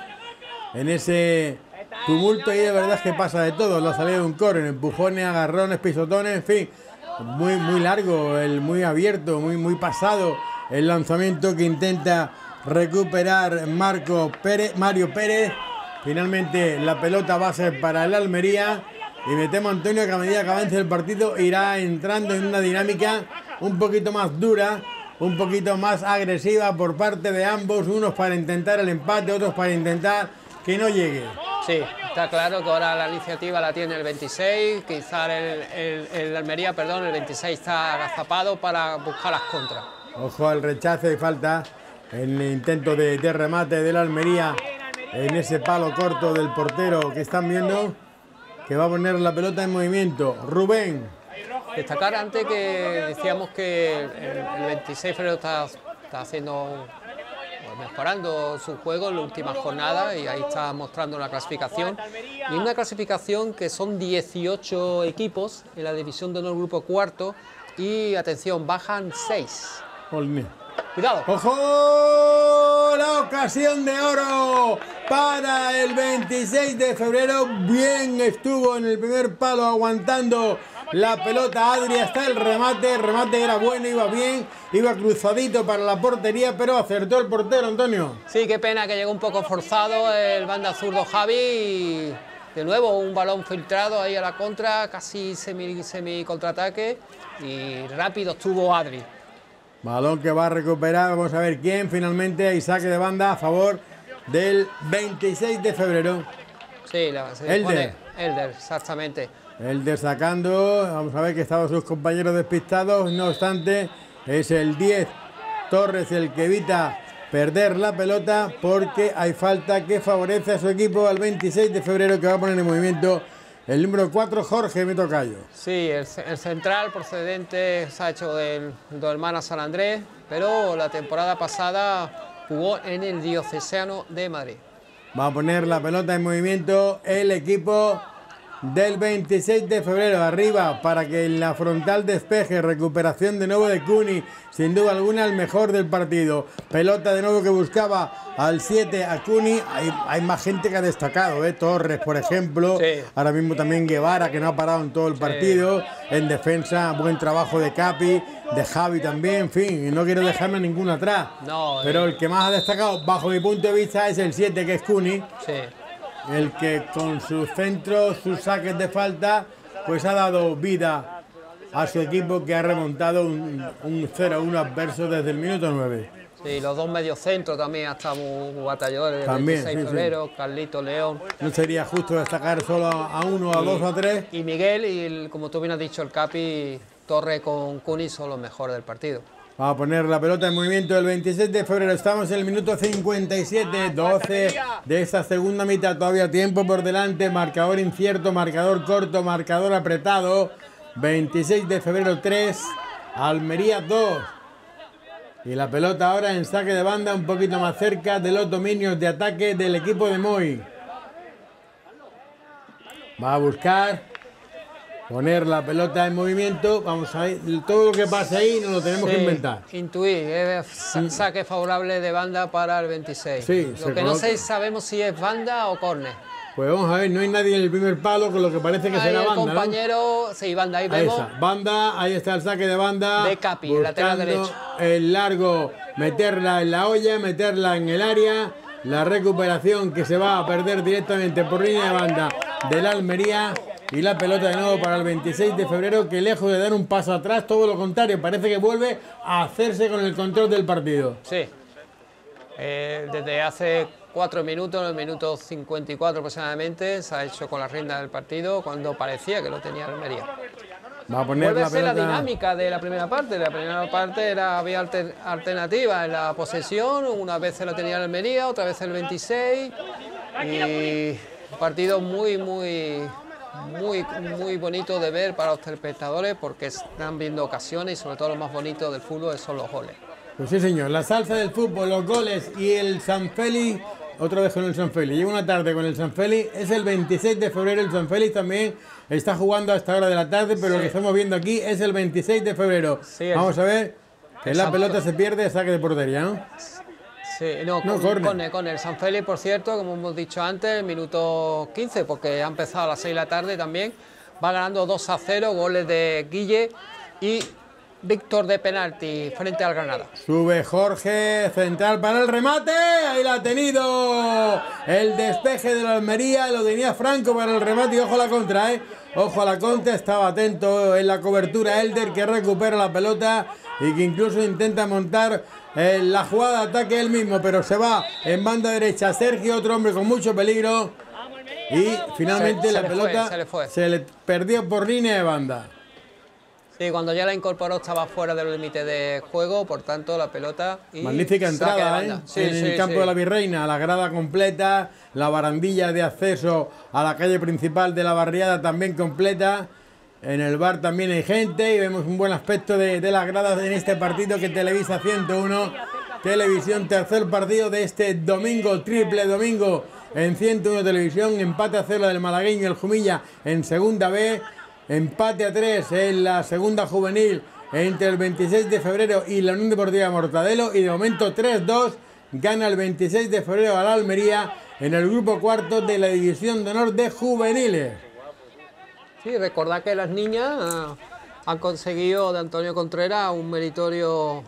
en ese tumulto y de verdad es que pasa de todo. La salida de un córner, empujones, agarrones, pisotones, en fin. Muy, muy largo, el muy abierto, muy, muy pasado. El lanzamiento que intenta recuperar Marco Pérez, Mario Pérez. Finalmente la pelota va a ser para el Almería. Y me temo, Antonio, que a medida que avance el partido irá entrando en una dinámica un poquito más dura, un poquito más agresiva por parte de ambos, unos para intentar el empate, otros para intentar que no llegue. Sí, está claro que ahora la iniciativa la tiene el 26, quizá el, el- el Almería, perdón, el 26 está agazapado para buscar las contras. Ojo al rechazo y falta en el intento de, de remate del Almería en ese palo corto del portero que están viendo, que va a poner la pelota en movimiento. Rubén, Destacar antes que decíamos que el, el 26 de febrero está, está haciendo, mejorando su juego en la última jornada y ahí está mostrando una clasificación. Y una clasificación que son 18 equipos en la división de honor grupo cuarto y atención, bajan 6. Cuidado. ¡Ojo! La ocasión de oro para el 26 de febrero. Bien estuvo en el primer palo aguantando la pelota Adri hasta el remate. El remate era bueno, iba bien, iba cruzadito para la portería, pero acertó el portero, Antonio. Sí, qué pena que llegó un poco forzado el banda zurdo Javi y de nuevo un balón filtrado ahí a la contra, casi semi, semi contraataque y rápido estuvo Adri. Balón que va a recuperar, vamos a ver quién finalmente hay saque de banda a favor del 26 de febrero. Sí, la, se Elder. pone Elder, exactamente. El de sacando, vamos a ver que estaban sus compañeros despistados, no obstante, es el 10 Torres el que evita perder la pelota porque hay falta que favorece a su equipo al 26 de febrero que va a poner en movimiento el número 4 Jorge Metocayo. Sí, el, ce- el central procedente se ha hecho del, del hermana San Andrés, pero la temporada pasada jugó en el Diocesano de Madrid. Va a poner la pelota en movimiento el equipo del 26 de febrero arriba para que en la frontal despeje, recuperación de nuevo de Cuni, sin duda alguna el mejor del partido. Pelota de nuevo que buscaba al 7 a Cuni, hay, hay más gente que ha destacado, ¿eh? Torres por ejemplo, Sí. ahora mismo también Guevara que no ha parado en todo el partido, en defensa buen trabajo de Capi, de Javi también, en fin, y no quiero dejarme ninguno atrás. No, Pero el que más ha destacado, bajo mi punto de vista, es el 7, que es Cuni, Sí. El que con sus centros, sus saques de falta, pues ha dado vida a su equipo que ha remontado un, un 0-1 adverso desde el minuto 9. Sí, los dos mediocentros también hasta muy batalladores, También, 26 de sí, Carlito León No sería justo destacar solo a uno, a dos o a tres. y Miguel y el- como tú bien has dicho el Capi, Torre con Cuni son los mejores del partido. Vamos a poner la pelota en movimiento el 26 de febrero. Estamos en el minuto 57, 12 de esta segunda mitad. Todavía tiempo por delante. Marcador incierto, marcador corto, marcador apretado. 26 de febrero 3, Almería 2. Y la pelota ahora en saque de banda un poquito más cerca de los dominios de ataque del equipo de Moy. Va a buscar Poner la pelota en movimiento. Vamos a ver. Todo lo que pase ahí nos lo tenemos que inventar. Intuir, sa- saque favorable de banda para el 26. Sí, se Lo que no sé sabemos si es banda o córner. Pues vamos a ver, no hay nadie en el primer palo con lo que parece que Ahí será el banda. ¿no? compañero, sí, banda, ahí Ahí vemos. está, banda, ahí está el saque de banda. De Capi, lateral derecho. El largo, meterla en la olla, meterla en el área. La recuperación que se va a perder directamente por línea de banda del Almería. Y la pelota de nuevo para el 26 de febrero, que lejos de dar un paso atrás, todo lo contrario, parece que vuelve a hacerse con el control del partido. Sí. Eh, desde hace cuatro minutos, en el minuto 54 aproximadamente, se ha hecho con la rienda del partido cuando parecía que lo tenía Almería. Va a poner Vuelve la a ser la dinámica de la primera parte. La primera parte era, había alter- alternativa en la posesión, una vez se la tenía Almería, otra vez el 26. Y un partido muy, muy, muy, muy bonito de ver para los espectadores porque están viendo ocasiones y sobre todo lo más bonito del fútbol son los goles. Pues sí, señor. La salsa del fútbol, los goles y el San Félix. Otra vez con el San Félix. Lleva una tarde con el San Félix. Es el 26 de febrero. El San Félix también está jugando a esta hora de la tarde, pero lo que estamos viendo aquí es el 26 de febrero. Sí, Vamos a ver. Que la pelota se pierde, saque de portería, ¿no? Sí, no, No, con, el, con el San Félix, por cierto, como hemos dicho antes, el minuto 15, porque ha empezado a las 6 de la tarde también. Va ganando 2 a 0, goles de Guille y Víctor de penalti frente al Granada. Sube Jorge, central para el remate. Ahí la ha tenido. El despeje de la Almería. Lo tenía Franco para el remate. Y ojo la contra, ¿eh? Ojo a la contra. Estaba atento en la cobertura Elder que recupera la pelota y que incluso intenta montar eh, la jugada de ataque él mismo. Pero se va en banda derecha Sergio, otro hombre con mucho peligro. Y finalmente Se- se la fue, pelota se le fue. se le perdió por línea de banda. Sí, cuando ya la incorporó estaba fuera del límite de juego, por tanto la pelota y Magnífica entrada ¿eh? Sí, en el campo sí. de la Virreina, la grada completa, la barandilla de acceso a la calle principal de la barriada también completa. En el bar también hay gente y vemos un buen aspecto de, de las gradas en este partido que televisa 101. Televisión, tercer partido de este domingo, triple domingo en 101 Televisión. Empate a cero del malagueño, el Jumilla en segunda B. Empate a tres en la segunda juvenil entre el 26 de febrero y la Unión Deportiva Mortadelo. Y de momento 3-2 gana el 26 de febrero a la Almería en el grupo cuarto de la División de Honor de Juveniles. Sí, recordad que las niñas ah, han conseguido de Antonio Contreras un meritorio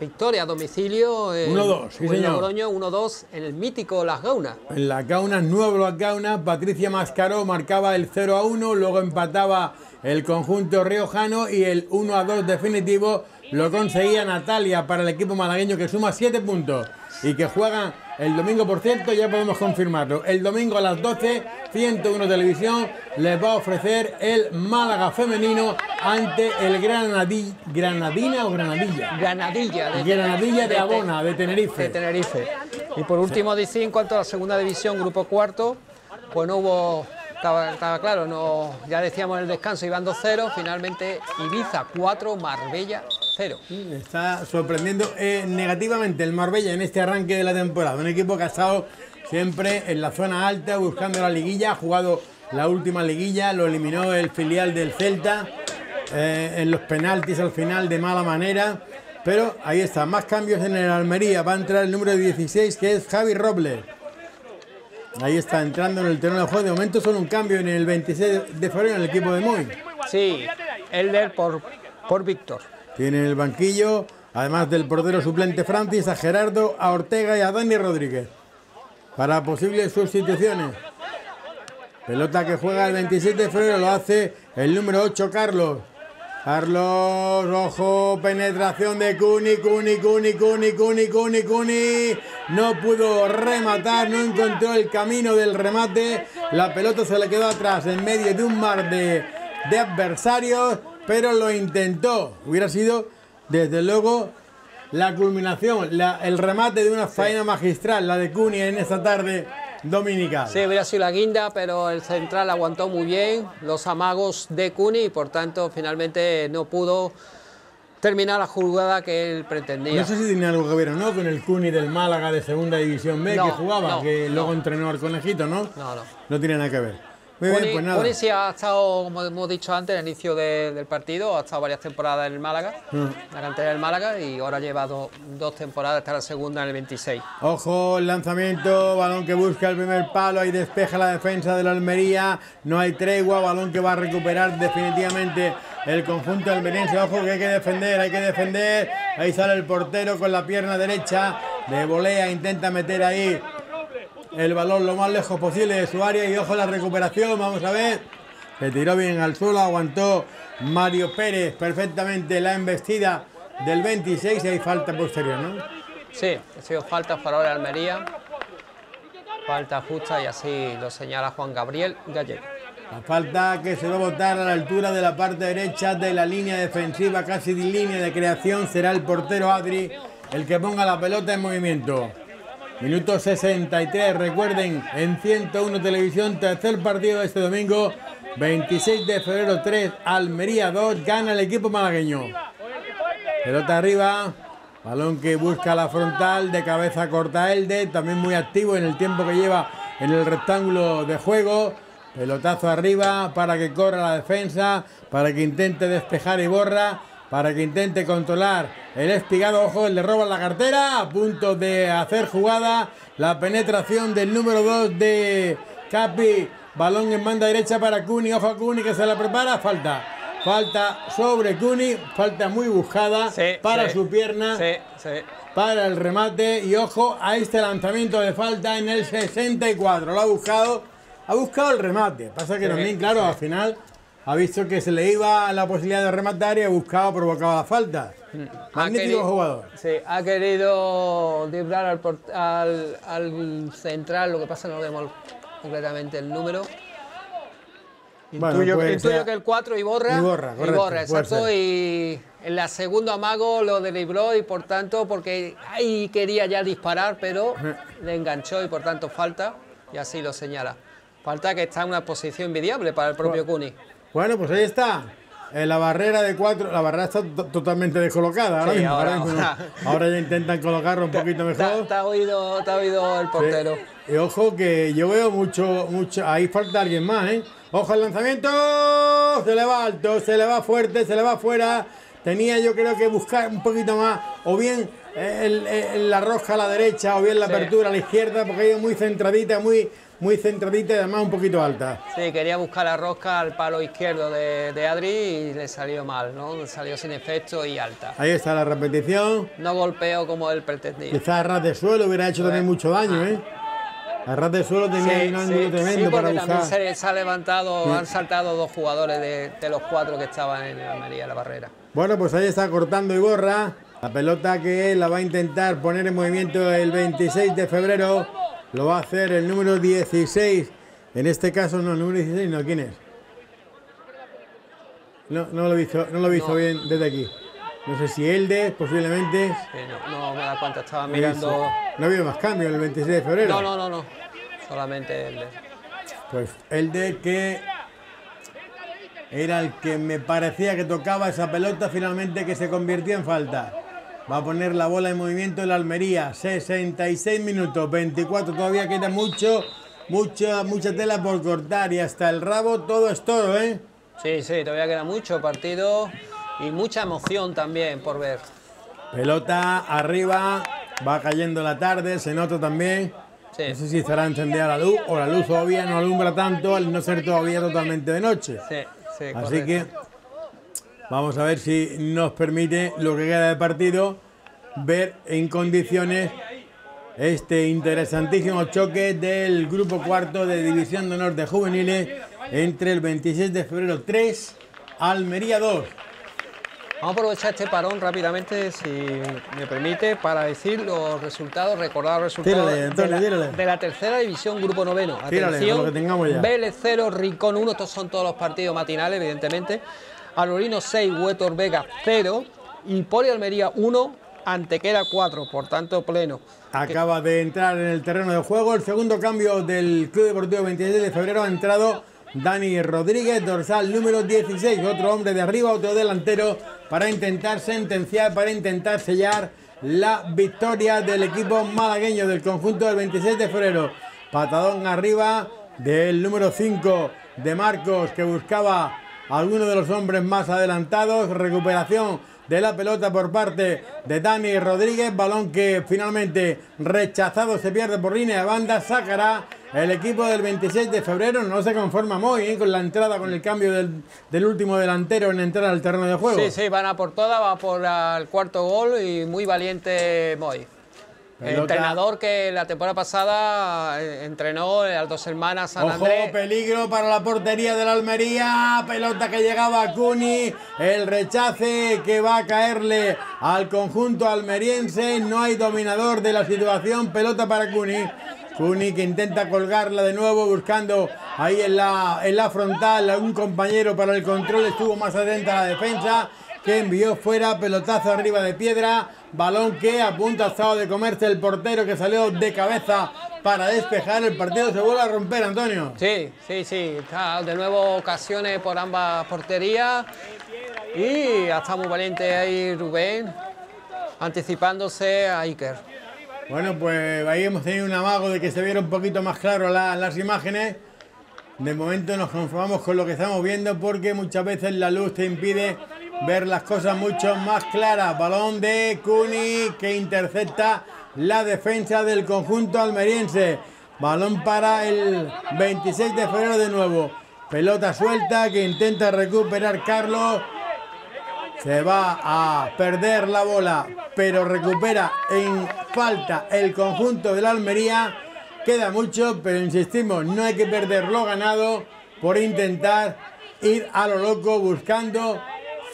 victoria a domicilio en 1-2, sí, Juvenil señor. Logroño, 1-2 en el mítico Las Gaunas. En la Gaunas, nuevo Las Gaunas, Patricia Mascaró marcaba el 0 a 1, luego empataba el conjunto riojano y el 1 a 2 definitivo lo conseguía Natalia para el equipo malagueño que suma 7 puntos y que juegan el domingo, por cierto, ya podemos confirmarlo. El domingo a las 12, 101 Televisión les va a ofrecer el Málaga femenino ante el Granadi- Granadina o Granadilla. Granadilla de, Granadilla de Abona, de Tenerife. de Tenerife. Y por último, dice en cuanto a la segunda división, grupo cuarto, pues no hubo, estaba, estaba claro, no, ya decíamos en el descanso iban 2-0, finalmente Ibiza 4, Marbella 0. Está sorprendiendo eh, negativamente el Marbella en este arranque de la temporada. Un equipo que ha estado siempre en la zona alta buscando la liguilla. Ha jugado la última liguilla, lo eliminó el filial del Celta eh, en los penaltis al final de mala manera. Pero ahí está, más cambios en el Almería. Va a entrar el número 16 que es Javi Robles. Ahí está entrando en el terreno de juego. De momento solo un cambio en el 26 de febrero en el equipo de Moy. Sí, Elder por, por Víctor. Tiene en el banquillo, además del portero suplente Francis, a Gerardo, a Ortega y a Dani Rodríguez. Para posibles sustituciones. Pelota que juega el 27 de febrero lo hace el número 8, Carlos. Carlos, ojo, penetración de Cuni, Cuni, Cuni, Cuni, Cuni, Cuni, Cuni. No pudo rematar, no encontró el camino del remate. La pelota se le quedó atrás en medio de un mar de, de adversarios, pero lo intentó. Hubiera sido, desde luego, la culminación, la- el remate de una faena magistral, la de Cuni en esta tarde dominical. Sí, hubiera sido la guinda, pero el central aguantó muy bien los amagos de Cuni y por tanto finalmente no pudo terminar la jugada que él pretendía. No sé si tiene algo que ver o no con el Cuni del Málaga de Segunda División B No, que jugaba, no, que no. luego entrenó al conejito, ¿no? No, no. No tiene nada que ver. Muy bien, pues nada. Uni sí ha estado, como hemos dicho antes, al inicio de- del partido, ha estado varias temporadas en el Málaga, Mm. la cantera del Málaga, y ahora lleva do- dos temporadas, está la segunda en el 26. Ojo, el lanzamiento, balón que busca el primer palo, ahí despeja la defensa de la Almería, no hay tregua, balón que va a recuperar definitivamente el conjunto almeriense, ojo que hay que defender, hay que defender, ahí sale el portero con la pierna derecha, de volea, intenta meter ahí el balón lo más lejos posible de su área y ojo la recuperación, vamos a ver, se tiró bien al suelo, aguantó Mario Pérez perfectamente la embestida del 26 y hay falta posterior, ¿no? Sí, ha sido falta para de Almería, falta justa y así lo señala Juan Gabriel Gallego. La falta que se va a botar a la altura de la parte derecha de la línea defensiva, casi de línea de creación, será el portero Adri el que ponga la pelota en movimiento. Minuto 63, recuerden, en 101 Televisión, tercer partido de este domingo, 26 de febrero 3, Almería 2, gana el equipo malagueño. Pelota arriba, balón que busca la frontal, de cabeza corta Elde, también muy activo en el tiempo que lleva en el rectángulo de juego. Pelotazo arriba para que corra la defensa, para que intente despejar y borra, para que intente controlar el espigado. Ojo, le roban la cartera, a punto de hacer jugada. La penetración del número 2 de Capi. Balón en banda derecha para Cuni. Ojo a Cuni que se la prepara. Falta. Falta sobre Cuni. Falta muy buscada Sí, para sí, su pierna Sí, para el remate y ojo a este lanzamiento de falta en el 64. Lo ha buscado, ha buscado el remate. Pasa que también, claro, al final ha visto que se le iba la posibilidad de rematar y ha buscado, provocaba la falta. Ha Magnífico jugador. Sí, ha querido driblar al, al, al central, lo que pasa no vemos concretamente el número. Bueno, Intuyo, intuyo que el 4 y borra. Iborra, correcto, puede exacto. ser. Y en la segunda amago lo dribló y por tanto, porque ahí quería ya disparar, pero <laughs> le enganchó y por tanto falta. Y así lo señala. Falta que está en una posición envidiable para el propio Cuni. Bueno, pues ahí está. En la barrera de cuatro, la barrera está to- totalmente descolocada. Ahora, Sí, mismo, ahora- ahora mismo no. ahora. Ahora ya intentan colocarlo un poquito mejor. te ha oído, oído el portero. Sí. Y ojo que yo veo mucho, mucho. Ahí falta alguien más, ¿eh? Ojo al lanzamiento. Se le va alto, se le va fuerte, se le va fuera. Tenía yo creo que buscar un poquito más. O bien el- el- la rosca a la derecha, o bien la Sí. apertura a la izquierda, porque ha ido muy centradita, muy, muy centradita y además un poquito alta. Sí, quería buscar la rosca al palo izquierdo de, de Adri y le salió mal, ¿no? Le salió sin efecto y alta. Ahí está la repetición. No golpeó como él pretendía. Quizás a ras de suelo hubiera hecho también mucho daño, ¿eh? A ras de suelo tenía Sí, un sí, ángulo sí, tremendo para porque también se, se ha levantado, han saltado dos jugadores de, de los cuatro que estaban en Almería, la barrera. Bueno, pues ahí está cortando Iborra. La pelota que la va a intentar poner en movimiento el 26 de febrero. Lo va a hacer el número 16. En este caso, no, el número 16, no, ¿quién es? No, no lo he visto, no lo he visto No. bien desde aquí. No sé si Elde, posiblemente. No, no me da cuenta, estaba No mirando. No ha habido más cambios el 26 de febrero. No, no, no, no. Solamente el de- Pues Elde que era el que me parecía que tocaba esa pelota, finalmente que se convirtió en falta. Va a poner la bola en movimiento el Almería. 66 minutos, 24. Todavía queda mucho, mucha, mucha tela por cortar. Y hasta el rabo todo es todo, ¿eh? Sí, sí, todavía queda mucho partido y mucha emoción también por ver. Pelota arriba, va cayendo la tarde, se nota también. Sí. No sé si estará encendida la luz o la luz todavía no alumbra tanto al no ser todavía totalmente de noche. Sí, sí, Así correcto. que vamos a ver si nos permite lo que queda de partido ver en condiciones este interesantísimo choque del grupo cuarto de División de Honor de Juveniles entre el 26 de febrero 3, Almería 2. Vamos a aprovechar este parón rápidamente, si me permite, para decir los resultados, recordar los resultados Tírale, Antonio, de, la, tírale. de la tercera división, grupo noveno. Tírale, Atención, con lo que tengamos ya. Vélez 0, Rincón 1, estos son todos los partidos matinales, evidentemente. Alorino 6, Huetor Vega 0 y Poli Almería 1, Antequera 4, por tanto pleno. Acaba de entrar en el terreno de juego. El segundo cambio del Club Deportivo 26 de febrero ha entrado Dani Rodríguez, dorsal número 16. Otro hombre de arriba, otro delantero para intentar sentenciar, para intentar sellar la victoria del equipo malagueño del conjunto del 26 de febrero. Patadón arriba del número 5 de Marcos que buscaba alguno de los hombres más adelantados. Recuperación de la pelota por parte de Dani Rodríguez. Balón que finalmente rechazado se pierde por línea de banda. Sacará el equipo del 26 de febrero. No se conforma muy ¿eh? con la entrada, con el cambio del, último delantero en entrar al terreno de juego. Sí, sí, van a por todas, va por el cuarto gol y muy valiente Moy. El entrenador que la temporada pasada eh, entrenó al dos hermanas San Ojo, Andrés. peligro para la portería de la Almería. Pelota que llegaba a Cuni. El rechace que va a caerle al conjunto almeriense. No hay dominador de la situación. Pelota para Cuni. Cuni que intenta colgarla de nuevo buscando ahí en la, en la frontal a un compañero para el control. Estuvo más atenta a la defensa que envió fuera, pelotazo arriba de piedra, balón que a punto ha estado de comerse el portero que salió de cabeza para despejar, el partido se vuelve a romper, Antonio. Sí, sí, sí, está de nuevo ocasiones por ambas porterías y hasta muy valiente ahí Rubén, anticipándose a Iker. Bueno, pues ahí hemos tenido un amago de que se viera un poquito más claro la, las imágenes. De momento nos conformamos con lo que estamos viendo porque muchas veces la luz te impide ver las cosas mucho más claras. Balón de Cuni que intercepta la defensa del conjunto almeriense. Balón para el 26 de febrero de nuevo. Pelota suelta que intenta recuperar Carlos. Se va a perder la bola, pero recupera en falta el conjunto de la Almería. Queda mucho, pero insistimos, no hay que perder lo ganado por intentar ir a lo loco buscando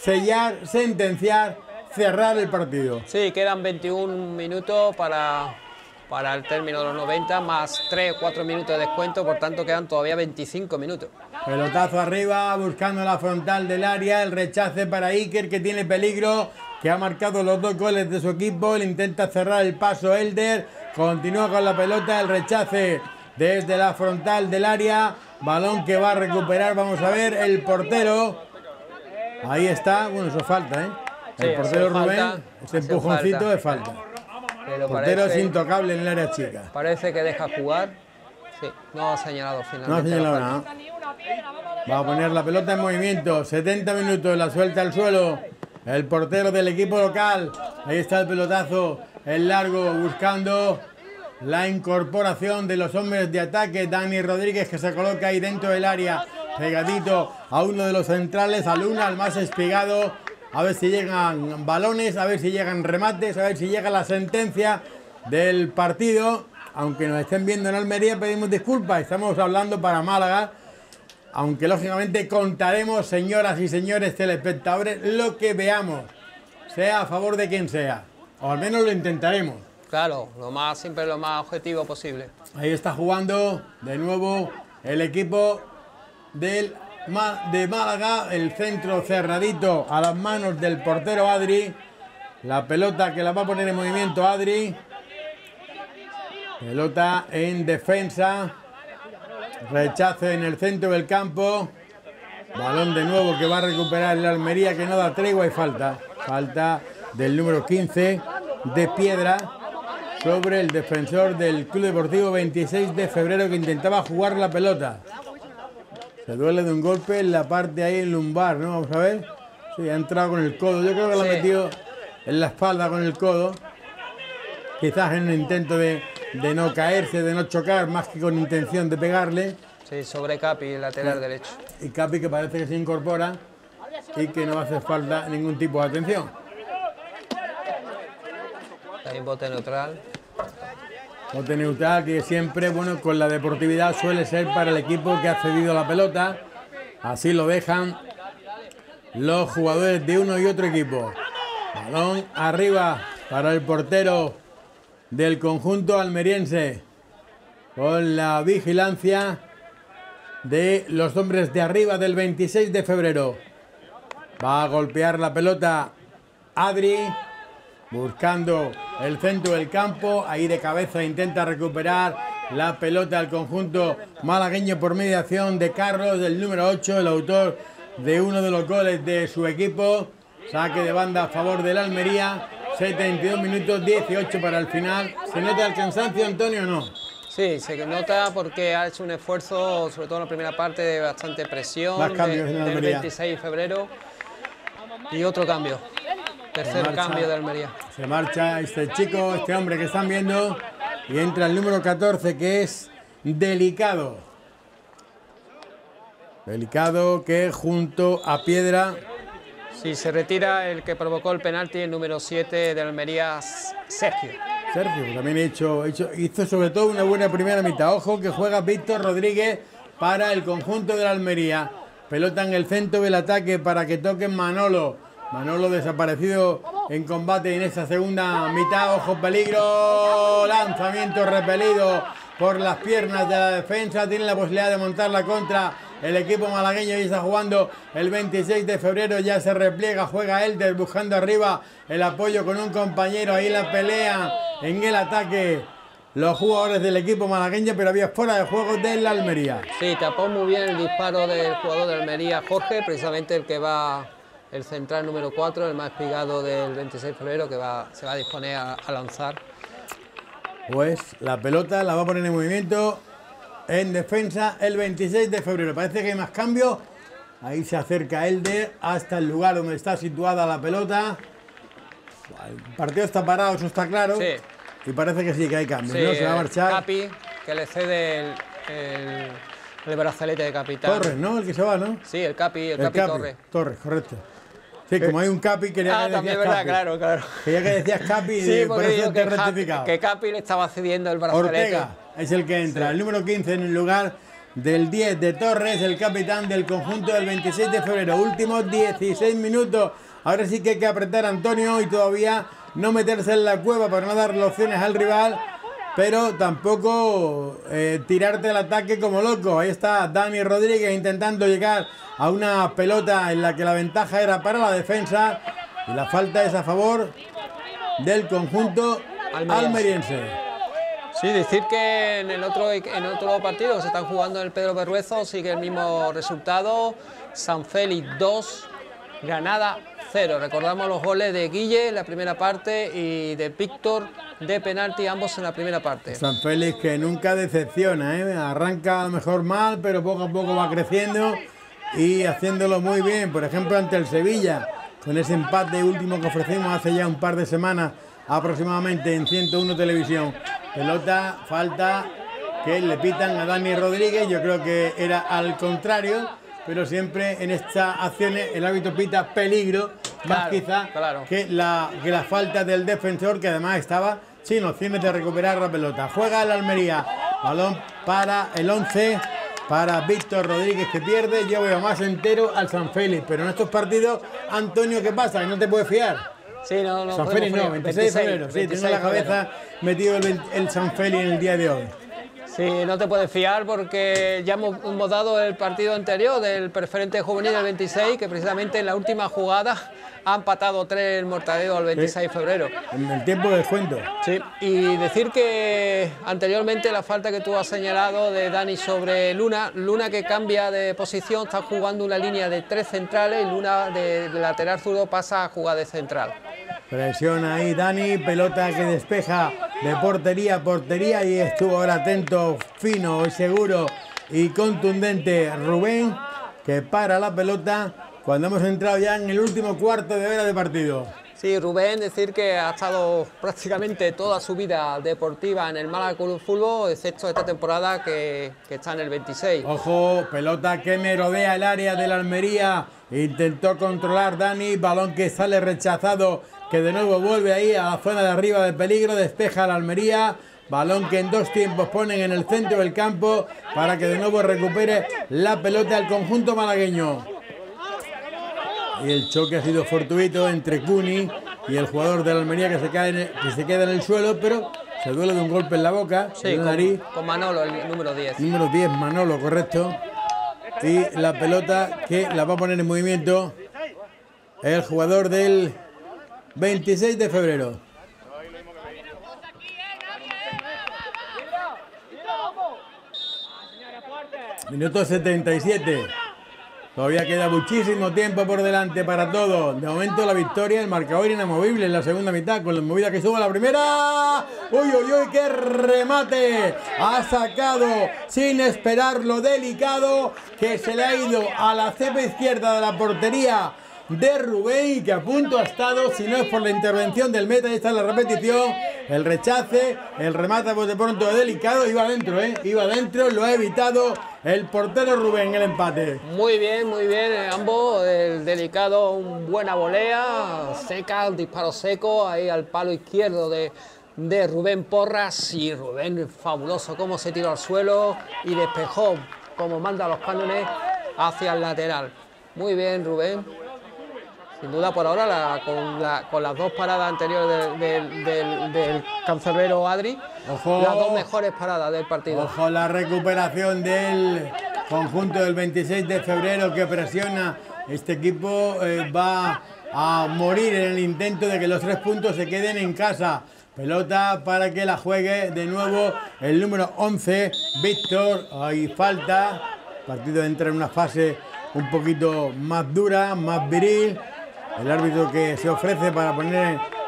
sellar, sentenciar, cerrar el partido. Sí, quedan 21 minutos para, para el término de los 90, más 3 o 4 minutos de descuento, por tanto quedan todavía 25 minutos. Pelotazo arriba, buscando la frontal del área, el rechace para Iker que tiene peligro, que ha marcado los dos goles de su equipo, él intenta cerrar el paso Elder, continúa con la pelota, el rechace desde la frontal del área, balón que va a recuperar, vamos a ver, el portero. Ahí está, bueno, eso falta, ¿eh? El Sí, portero Rubén, falta, ese empujoncito falta. es falta. Pero El portero es parece, intocable en el área chica. parece que deja jugar. Sí, no ha señalado finalmente. No ha la señalado nada. Va a poner la pelota en movimiento. 70 minutos, la suelta al suelo. El portero del equipo local. Ahí está el pelotazo. El largo buscando la incorporación de los hombres de ataque. Dani Rodríguez que se coloca ahí dentro del área. Pegadito a uno de los centrales. A Luna, al más espigado. A ver si llegan balones, a ver si llegan remates, a ver si llega la sentencia del partido. Aunque nos estén viendo en Almería, pedimos disculpas. Estamos hablando para Málaga. Aunque lógicamente contaremos, señoras y señores telespectadores, lo que veamos, sea a favor de quien sea. O al menos lo intentaremos. Claro, lo más, siempre lo más objetivo posible. Ahí está jugando de nuevo el equipo del, de Málaga, el centro cerradito a las manos del portero Adri. La pelota que la va a poner en movimiento Adri. Pelota en defensa. Rechazo en el centro del campo. Balón de nuevo que va a recuperar el Almería que no da tregua y falta. Falta del número 15 de Piedra sobre el defensor del Club Deportivo 26 de febrero que intentaba jugar la pelota. Se duele de un golpe en la parte ahí en lumbar, ¿no? Vamos a ver. Sí, ha entrado con el codo. Yo creo que lo ha Sí. metido en la espalda con el codo. Quizás en un intento de, de no caerse, de no chocar, más que con intención de pegarle. Sí, sobre Capi, lateral derecho. Y Capi que parece que se incorpora y que no hace falta ningún tipo de atención. Ahí bote neutral. Neutral que siempre, bueno, con la deportividad suele ser para el equipo que ha cedido la pelota. Así lo dejan los jugadores de uno y otro equipo. Balón arriba para el portero del conjunto almeriense. Con la vigilancia de los hombres de arriba del 26 de febrero. Va a golpear la pelota Adri. Buscando el centro del campo, ahí de cabeza intenta recuperar la pelota al conjunto malagueño por mediación de Carlos, del número 8, el autor de uno de los goles de su equipo. Saque de banda a favor del Almería, 72 minutos 18 para el final. ¿Se nota el cansancio, Antonio, o no? Sí, se nota porque ha hecho un esfuerzo, sobre todo en la primera parte, de bastante presión. Más cambios de- en del Almería. 26 de febrero. Y otro cambio. Tercer marcha. cambio de Almería. Se marcha este chico, este hombre que están viendo, y entra el número 14 que es Delicado. Delicado que junto a Piedra Sí, se retira el que provocó el penalti, el número 7 de Almería, Sergio. Sergio también hecho, hecho- hizo sobre todo una buena primera mitad. Ojo que juega Víctor Rodríguez para el conjunto de la Almería. Pelota en el centro del ataque para que toque Manolo. Manolo desaparecido en combate en esta segunda mitad. Ojo peligro. Lanzamiento repelido por las piernas de la defensa. Tiene la posibilidad de montar la contra. El equipo malagueño y está jugando el 26 de febrero. Ya se repliega, juega Elder buscando arriba el apoyo con un compañero. Ahí la pelea en el ataque. Los jugadores del equipo malagueño, pero había fuera de juego de la Almería. Sí, tapó muy bien el disparo del jugador de Almería, Jorge, precisamente el que va, el central número 4, el más pigado del 26 de febrero, que va, se va a disponer a, a lanzar. Pues la pelota la va a poner en movimiento en defensa el 26 de febrero. Parece que hay más cambios. Ahí se acerca Elder hasta el lugar donde está situada la pelota. El partido está parado, eso está claro. Sí. Y parece que sí, que hay cambios. Sí, ¿no? Se va a marchar Capi, que le cede el, el- el brazalete de capitán. Torres, ¿no? El que se va, ¿no? Sí, el Capi, el, El Capi, Torres. Torres, correcto. Sí, como hay un Capi, quería Ah, que también, decías verdad, Capi. claro, claro. Quería que decías Capi Sí, y por eso te he rectificado. que Capi le estaba cediendo el brazalete. Ortega es el que entra, el número 15 en el lugar del 10 de Torres, el capitán del conjunto del 26 de febrero. Últimos 16 minutos. Ahora sí que hay que apretar a Antonio y todavía no meterse en la cueva para no darle opciones al rival, pero tampoco eh, tirarte al ataque como loco. Ahí está Dani Rodríguez intentando llegar a una pelota en la que la ventaja era para la defensa y la falta es a favor del conjunto Almeriense. Sí, decir que en el otro, en otro partido se están jugando en el Pedro Berruezo sigue el mismo resultado. San Félix 2, Granada 0. Recordamos los goles de Guille en la primera parte y de Víctor de penalti, ambos en la primera parte. San Félix que nunca decepciona, ¿eh? arranca a lo mejor mal, pero poco a poco va creciendo y haciéndolo muy bien. Por ejemplo, ante el Sevilla, con ese empate último que ofrecimos hace ya un par de semanas aproximadamente en 101 Televisión. Pelota, falta que le pitan a Dani Rodríguez, yo creo que era al contrario, pero siempre en estas acciones el árbitro pita peligro, más quizá claro. que la, que la falta del defensor, que además estaba sin opciones de recuperar la pelota. Juega el Almería, balón para el 11, para Víctor Rodríguez que pierde. Yo veo más entero al San Félix, pero en estos partidos, Antonio, ¿qué pasa? No te puedes fiar. Sí, no, no San Félix no, fallar. 26 de febrero. Sí, 26 tengo en la cabeza metido el, 20 el San Félix en el día de hoy. Sí, no te puedes fiar porque ya hemos, hemos dado el partido anterior del preferente juvenil del 26, que precisamente en la última jugada ha empatado tres el Mortadelo al 26 de febrero. En el tiempo de descuento. Sí, y decir que anteriormente la falta que tú has señalado de Dani sobre Luna, Luna que cambia de posición, está jugando una línea de tres centrales y Luna de lateral zurdo pasa a jugar de central. Presiona ahí Dani, pelota que despeja de portería a portería y estuvo ahora atento, fino y seguro y contundente Rubén que para la pelota cuando hemos entrado ya en el último cuarto de hora de partido. Sí, Rubén, decir que ha estado prácticamente toda su vida deportiva en el Málaga Club Fútbol, excepto esta temporada que, que está en el 26. Ojo, pelota que merodea el área de la Almería. Intentó controlar Dani, balón que sale rechazado, que de nuevo vuelve ahí a la zona de arriba de peligro, despeja la Almería. Balón que en dos tiempos ponen en el centro del campo para que de nuevo recupere la pelota al conjunto malagueño. Y el choque ha sido fortuito entre Cuni y el jugador de la Almería que se, cae el- que se queda en el suelo, pero se duele de un golpe en la boca, Sí, en la nariz. con, con Manolo, el número 10. Número 10, Manolo, correcto. Y la pelota que la va a poner en movimiento el jugador del 26 de febrero. Minuto 77. Todavía queda muchísimo tiempo por delante para todo. De momento la victoria, el marcador inamovible en la segunda mitad con la movida que sube la primera. Uy, uy, uy, qué remate. Ha sacado sin esperar lo delicado que se le ha ido a la cepa izquierda de la portería de Rubén que a punto ha estado, si no es por la intervención del meta, ahí está la repetición, el rechace, el remate pues de pronto delicado, iba adentro, ¿eh? iba adentro, lo ha evitado el portero Rubén el empate. Muy bien, muy bien, eh, ambos, el delicado, una buena volea, seca, el disparo seco, ahí al palo izquierdo de, de Rubén Porras y Rubén fabuloso cómo se tiró al suelo y despejó como manda los cánones hacia el lateral. Muy bien, Rubén. Sin duda por ahora la- con, la- con las dos paradas anteriores del, del, del- del cancerbero Adri, Ojo. las dos mejores paradas del partido. Ojo la recuperación del conjunto del 26 de febrero que presiona. Este equipo eh, va a morir en el intento de que los tres puntos se queden en casa. Pelota para que la juegue de nuevo el número 11, Víctor. Hay falta. El partido entra en una fase un poquito más dura, más viril. El árbitro que se ofrece para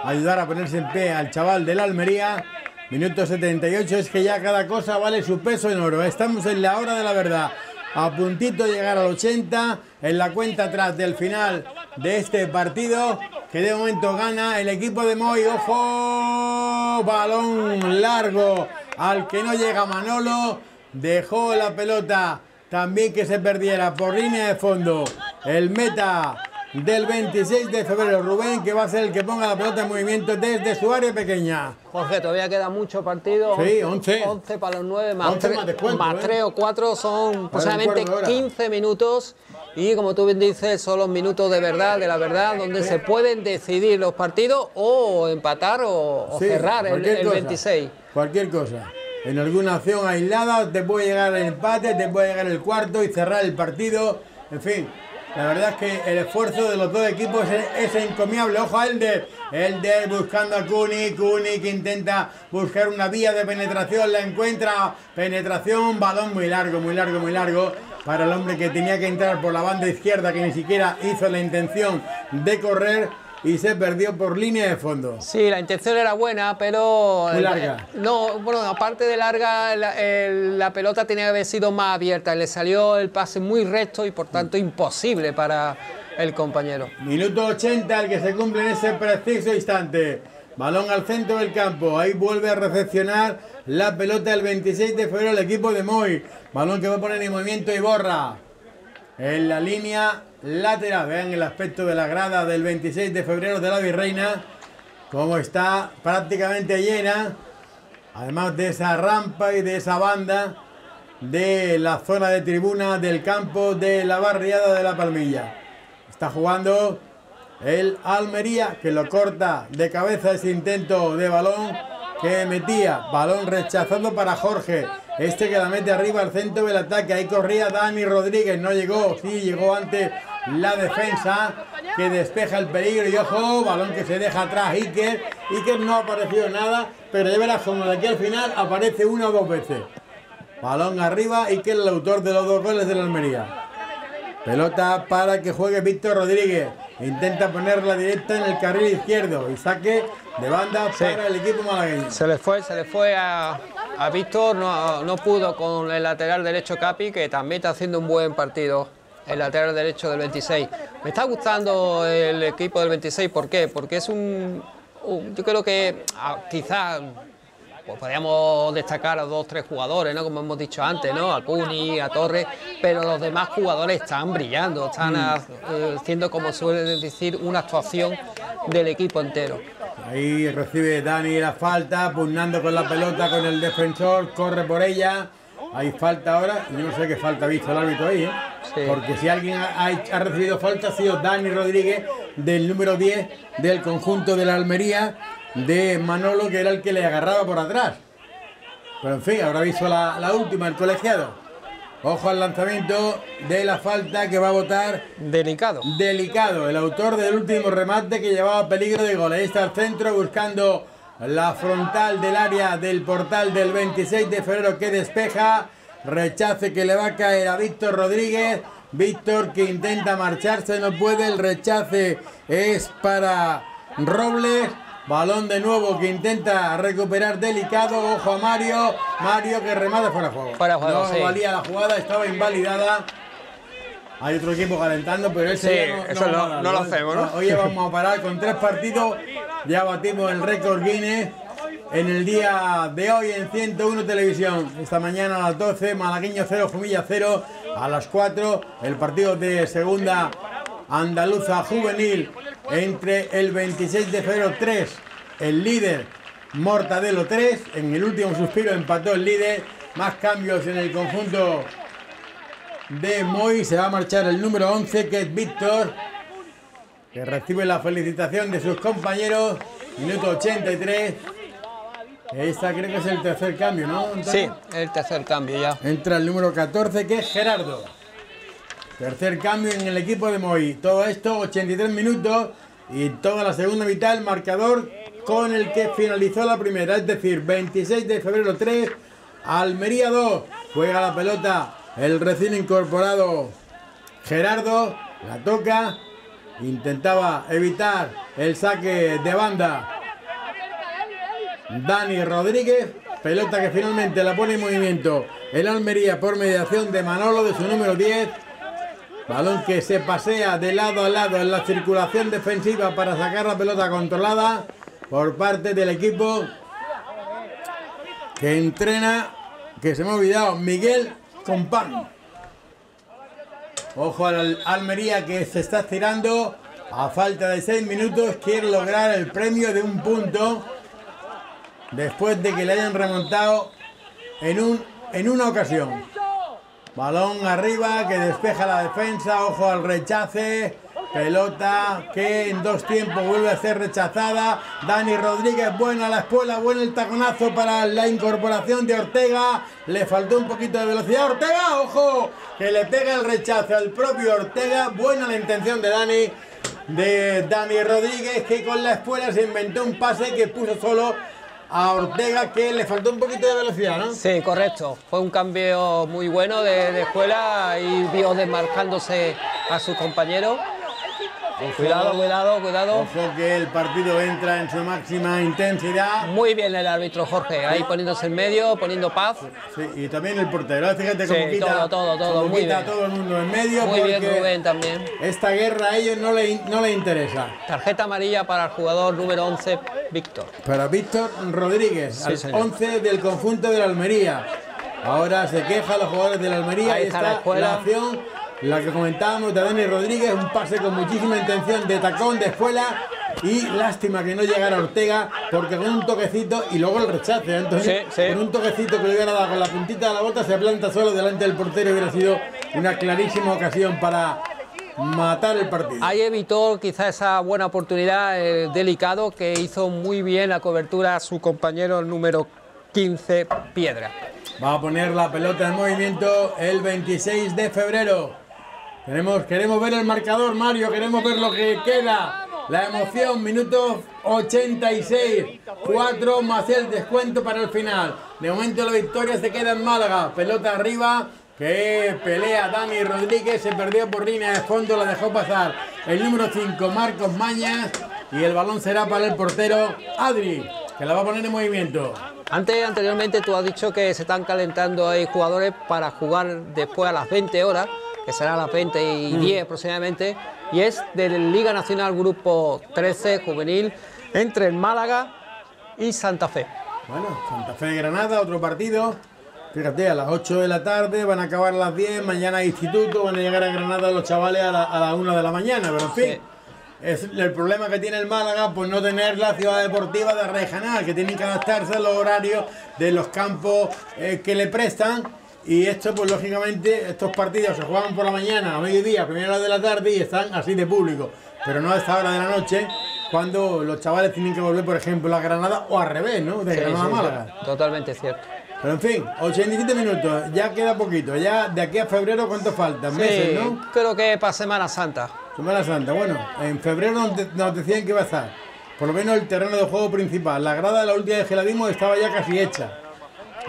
ayudar a ponerse en pie al chaval del Almería. Minuto 78 es que ya cada cosa vale su peso en oro. Estamos en la hora de la verdad. A puntito de llegar al 80 en la cuenta atrás del final de este partido que de momento gana el equipo de Moy. ¡Ojo! Balón largo al que no llega Manolo. Dejó la pelota también que se perdiera por línea de fondo. El meta del 26 de febrero, Rubén, que va a ser el que ponga la pelota en movimiento desde su área pequeña. Jorge, todavía queda mucho partido. Sí, 11. 11 para los 9, más 11 3 más descuento, ¿eh? o 4 son aproximadamente recuerdo ahora. 15 minutos. Y como tú bien dices, son los minutos de verdad, de la verdad, donde se pueden decidir los partidos o empatar o, o Sí, cerrar el, cualquier el cosa, 26. Cualquier cosa. En alguna acción aislada te puede llegar el empate, te puede llegar el cuarto y cerrar el partido. En fin, la verdad es que el esfuerzo de los dos equipos es, es encomiable. Ojo a Elder. Elder buscando a Kuni. Kuni que intenta buscar una vía de penetración. La encuentra. Penetración. Balón muy largo, muy largo, muy largo. Para el hombre que tenía que entrar por la banda izquierda, que ni siquiera hizo la intención de correr y se perdió por línea de fondo. Sí, la intención era buena, pero... Muy larga. No, bueno, aparte de larga, la, la pelota tenía que haber sido más abierta. Le salió el pase muy recto y por tanto imposible para el compañero. Minuto 80, el que se cumple en ese preciso instante. Balón al centro del campo. Ahí vuelve a recepcionar la pelota el 26 de febrero el equipo de Moy. Balón que va a poner en movimiento y borra. En la línea lateral. Vean el aspecto de la grada del 26 de febrero de la Virreina. Cómo está prácticamente llena. Además de esa rampa y de esa banda de la zona de tribuna del campo de la barriada de la Palmilla. Está jugando el Almería que lo corta de cabeza ese intento de balón que metía. Balón rechazado para Jorge. Este que la mete arriba al centro del ataque. Ahí corría Dani Rodríguez. No llegó. Sí, llegó ante la defensa que despeja el peligro. Y ojo, balón que se deja atrás Iker. Iker no ha aparecido nada. Pero ya verás como de aquí al final aparece una o dos veces. Balón arriba, Iker el autor de los dos goles de la Almería. Pelota para que juegue Víctor Rodríguez. Intenta ponerla directa en el carril izquierdo y saque de banda para el equipo malagueño. Se le fue, se le fue a, a Víctor, no, no pudo con el lateral derecho Capi, que también está haciendo un buen partido. El lateral derecho del 26. Me está gustando el equipo del 26, ¿por qué? Porque es un. un- yo creo que ah, quizás pues podríamos destacar a dos, tres jugadores, ¿no? Como hemos dicho antes, ¿no? A Cuni, a Torres, pero los demás jugadores están brillando, están ah, eh, haciendo, como suelen decir, una actuación del equipo entero. Ahí recibe Dani la falta, pugnando con la pelota con el defensor, corre por ella. Hay falta ahora, yo no sé qué falta ha visto el árbitro ahí, ¿eh? Sí. porque si alguien ha, recibido falta ha sido Dani Rodríguez del número 10 del conjunto de la Almería de Manolo, que era el que le agarraba por atrás. Pero en fin, habrá visto la, la última, el colegiado. Ojo al lanzamiento de la falta que va a votar Delicado. Delicado, el autor del último remate que llevaba peligro de gol. Ahí está al centro buscando la frontal del área del portal del 26 de febrero que despeja. Rechace que le va a caer a Víctor Rodríguez. Víctor que intenta marcharse, no puede, el rechace es para Robles. Balón de nuevo que intenta recuperar delicado. Ojo a Mario. Mario que remata fuera de juego. Fuera juego, no sí. valía la jugada, estaba invalidada. Hay otro equipo calentando, pero ese Sí, no, eso no- lo hacemos, ¿no? Hoy vamos a parar con tres partidos. Ya batimos el récord Guinness en el día de hoy en 101 Televisión. Esta mañana a las 12, Malagueño 0, Jumilla 0. A las 4, el partido de segunda andaluza juvenil entre el 26 de febrero 3, el líder Mortadelo 3. En el último suspiro empató el líder. Más cambios en el conjunto de Moy. Se va a marchar el número 11, que es Víctor, que recibe la felicitación de sus compañeros. Minuto 83. Esta creo que es el tercer cambio, ¿no? Sí, el tercer cambio ya. Entra el número 14, que es Gerardo. Tercer cambio en el equipo de Moy. Todo esto, 83 minutos. Y toda la segunda mitad, el marcador con el que finalizó la primera. Es decir, 26 de febrero 3, Almería 2. Juega la pelota el recién incorporado Gerardo. La toca. Intentaba evitar el saque de banda. Dani Rodríguez, pelota que finalmente la pone en movimiento el Almería por mediación de Manolo de su número 10. Balón que se pasea de lado a lado en la circulación defensiva para sacar la pelota controlada por parte del equipo que entrena, que se me ha olvidado, Miguel Compán. Ojo al Almería que se está estirando. A falta de 6 minutos quiere lograr el premio de un punto después de que le hayan remontado en, un, en una ocasión. Balón arriba que despeja la defensa, ojo al rechace. Pelota que en dos tiempos vuelve a ser rechazada. Dani Rodríguez, buena la espuela, bueno el taconazo para la incorporación de Ortega. Le faltó un poquito de velocidad. Ortega, ojo, que le pega el rechazo al propio Ortega. Buena la intención de Dani, de Dani Rodríguez, que con la espuela se inventó un pase que puso solo a Ortega, que le faltó un poquito de velocidad, ¿no? Sí, correcto. Fue un cambio muy bueno de, de escuela y vio desmarcándose a sus compañeros. Cuidado, cuidado, cuidado. Ojo que el partido entra en su máxima intensidad. Muy bien el árbitro Jorge, ahí poniéndose en medio, poniendo paz. Sí, y también el portero. Fíjate cómo Sí, quita, todo, todo, todo, muy quita bien. a todo el mundo en medio. Muy bien Rubén también. Esta guerra a ellos no le, no le interesa. Tarjeta amarilla para el jugador número 11, Víctor. Para Víctor Rodríguez, Sí, al señor. 11 del conjunto de la Almería. Ahora se queja los jugadores de la Almería. Ahí está está la la acción, la que comentábamos de Dani Rodríguez, un pase con muchísima intención de tacón de escuela. Y lástima que no llegara Ortega, porque con un toquecito y luego el rechace, ¿eh, Antonio. Sí, sí. Con un toquecito que le hubiera dado con la puntita de la bota, se planta solo delante del portero y hubiera sido una clarísima ocasión para matar el partido. Ahí evitó quizá esa buena oportunidad eh, delicado que hizo muy bien la cobertura a su compañero número 15, Piedra. Va a poner la pelota en movimiento el 26 de febrero. Queremos, queremos ver el marcador, Mario, queremos ver lo que queda. La emoción, minuto 86, 4 más el descuento para el final. De momento la victoria se queda en Málaga. Pelota arriba, que pelea Dani Rodríguez, se perdió por línea de fondo, la dejó pasar el número 5, Marcos Mañas. Y el balón será para el portero Adri, que la va a poner en movimiento. Antes, anteriormente, tú has dicho que se están calentando ahí jugadores para jugar después a las 20 horas, que será a las 20 y 10 aproximadamente, y es de la Liga Nacional Grupo 13 Juvenil entre el Málaga y Santa Fe. Bueno, Santa Fe de Granada, otro partido. Fíjate, a las 8 de la tarde, van a acabar las 10, mañana hay instituto, van a llegar a Granada los chavales a, la- a las 1 de la mañana, pero en fin. Es el problema que tiene el Málaga, pues no tener la ciudad deportiva de Rejanal, que tienen que adaptarse a los horarios de los campos eh, que le prestan. Y esto, pues lógicamente, estos partidos se juegan por la mañana, a mediodía, a primera hora de la tarde y están así de público. Pero no a esta hora de la noche, cuando los chavales tienen que volver, por ejemplo, a Granada o al revés, ¿no? De Sí, Granada a Málaga. totalmente cierto. Pero en fin, 87 minutos, ya queda poquito. Ya de aquí a febrero, ¿cuánto falta? Meses, Sí, ¿no? creo que para Semana Santa. Semana Santa, bueno, en febrero nos, de- decían que iba a estar. Por lo menos el terreno de juego principal. La grada de la última la vimos estaba ya casi hecha.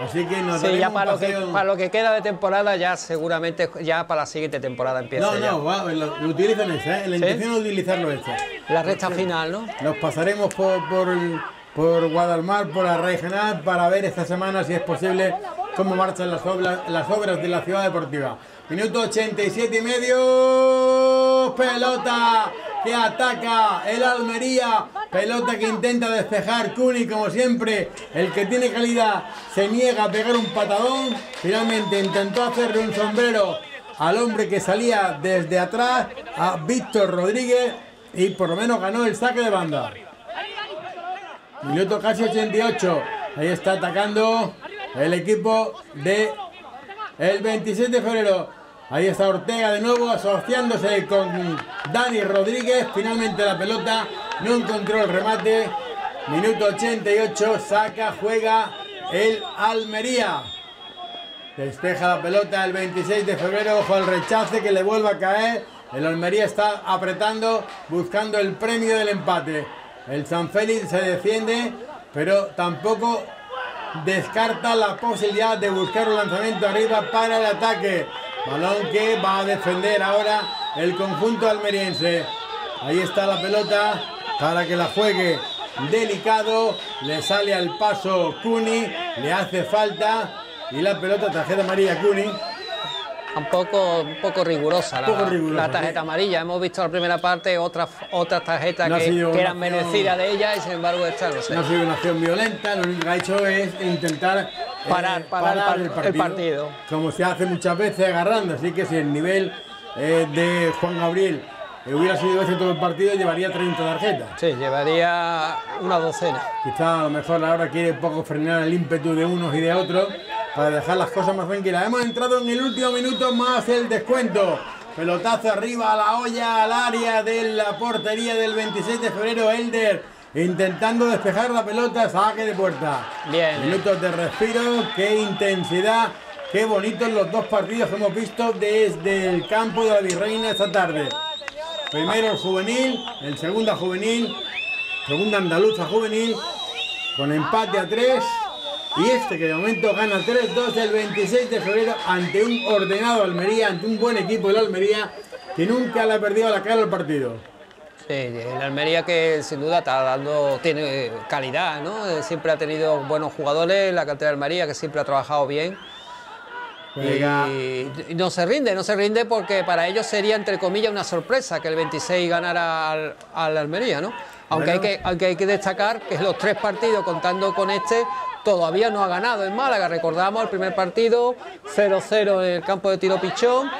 Así que nos Sí, ya para lo, que, paseo. para lo que queda de temporada, ya seguramente ya para la siguiente temporada empieza. No, ya. no, va, lo, lo utilizan ese, ¿eh? la intención es utilizarlo este. La recta final, ¿no? Nos pasaremos por, por, por Guadalmar, por la regional, para ver esta semana, si es posible, cómo marchan las obras, las obras de la ciudad deportiva. Minuto 87 y medio. Pelota que ataca el Almería. Pelota que intenta despejar Cuni, como siempre. El que tiene calidad se niega a pegar un patadón. Finalmente intentó hacerle un sombrero al hombre que salía desde atrás, a Víctor Rodríguez, y por lo menos ganó el saque de banda. Minuto casi 88. Ahí está atacando el equipo de el 26 de febrero. Ahí está Ortega de nuevo asociándose con Dani Rodríguez. Finalmente la pelota no encontró el remate. Minuto 88. Saca, juega el Almería. Despeja la pelota el 26 de febrero. Ojo al rechace que le vuelva a caer. El Almería está apretando, buscando el premio del empate. El San Félix se defiende, pero tampoco descarta la posibilidad de buscar un lanzamiento arriba para el ataque. Balón que va a defender ahora el conjunto almeriense. Ahí está la pelota para que la juegue delicado. Le sale al paso Cuni, le hace falta. Y la pelota, tarjeta amarilla Cuni. Un poco, un poco rigurosa, la, Poco rigurosa, la tarjeta sí. amarilla. Hemos visto la primera parte otras otras tarjetas No que, eran merecidas de ella y sin embargo esta no sé. No ha sido una acción violenta, lo único que ha hecho es intentar eh, Parar- parar el par- el partido. Como se hace muchas veces agarrando, así que si el nivel eh, de Juan Gabriel eh, hubiera sido ese todo el partido, llevaría 30 tarjetas. Sí, llevaría una docena. Quizá a lo mejor ahora quiere un poco frenar el ímpetu de unos y de otros para dejar las cosas más tranquilas. Hemos entrado en el último minuto más el descuento. Pelotazo arriba a la olla, al área de la portería del 26 de febrero. Elder intentando despejar la pelota, saque de puerta. Bien. Minutos de respiro, qué intensidad, qué bonitos los dos partidos que hemos visto desde el campo de la Virreina esta tarde. Primero el juvenil, el segundo juvenil, segunda andaluza juvenil, con empate a 3. Y este que de momento gana 3-2 el 26 de febrero ante un ordenado Almería, ante un buen equipo del Almería que nunca le ha perdido la cara al partido. Sí, el Almería que sin duda está dando, tiene calidad, ¿no? Eh, Siempre ha tenido buenos jugadores, la cantera de Almería que siempre ha trabajado bien. Y, y no se rinde, no se rinde porque para ellos sería entre comillas una sorpresa que el 26 ganara al, al Almería, ¿no? Aunque, Bueno. hay que, aunque hay que destacar que los tres partidos contando con este todavía no ha ganado en Málaga. Recordamos el primer partido 0-0 en el campo de Tiro Pichón,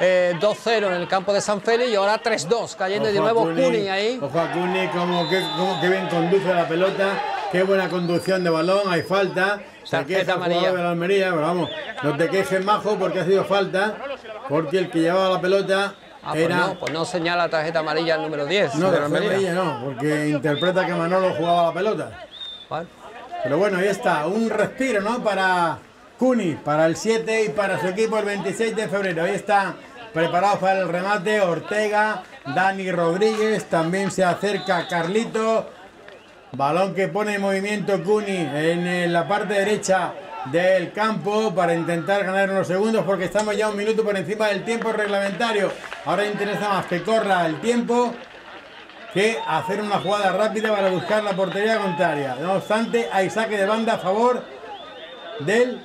eh, 2-0 en el campo de San Félix y ahora 3-2 cayendo de nuevo Cuni, Cuni ahí. Ojo a Cuni, como que, como que bien conduce la pelota. Qué buena conducción de balón, hay falta. Se Tarjeta queja amarilla. de la Almería, pero vamos, no te quejes, majo, porque ha sido falta. Porque el que llevaba la pelota Ah, pues era. no, pues no señala tarjeta amarilla el número 10 No, de la Almería. no, porque interpreta que Manolo jugaba la pelota. Vale. Pero bueno, ahí está, un respiro, ¿no? Para Cuni, para el 7 y para su equipo el 26 de febrero. Ahí está, preparados para el remate, Ortega, Dani Rodríguez, también se acerca Carlito. Balón que pone en movimiento Cuni en eh, la parte derecha del campo para intentar ganar unos segundos porque estamos ya un minuto por encima del tiempo reglamentario. Ahora interesa más que corra el tiempo que hacer una jugada rápida para buscar la portería contraria. No obstante, hay saque de banda a favor del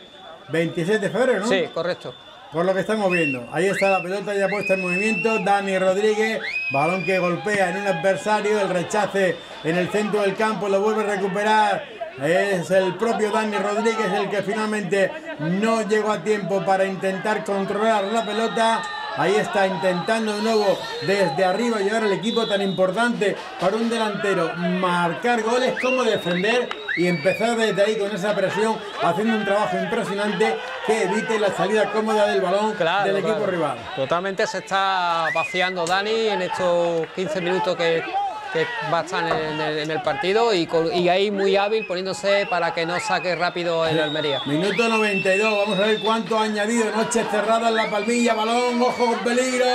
26 de febrero, ¿no? Sí, correcto. Por lo que estamos viendo. Ahí está la pelota ya puesta en movimiento. Dani Rodríguez, balón que golpea en un adversario. El rechace en el centro del campo lo vuelve a recuperar. Es el propio Dani Rodríguez el que finalmente no llegó a tiempo para intentar controlar la pelota. Ahí está intentando de nuevo desde arriba llevar al equipo tan importante para un delantero. Marcar goles, como defender y empezar desde ahí con esa presión, haciendo un trabajo impresionante que evite la salida cómoda del balón Claro, del equipo claro. rival. Totalmente se está vaciando Dani en estos 15 minutos que, que va a estar en el, en el partido y, ahí muy hábil poniéndose para que no saque rápido el Almería. Minuto 92, vamos a ver cuánto ha añadido. Noche cerrada en la palmilla, balón, ojo con peligro.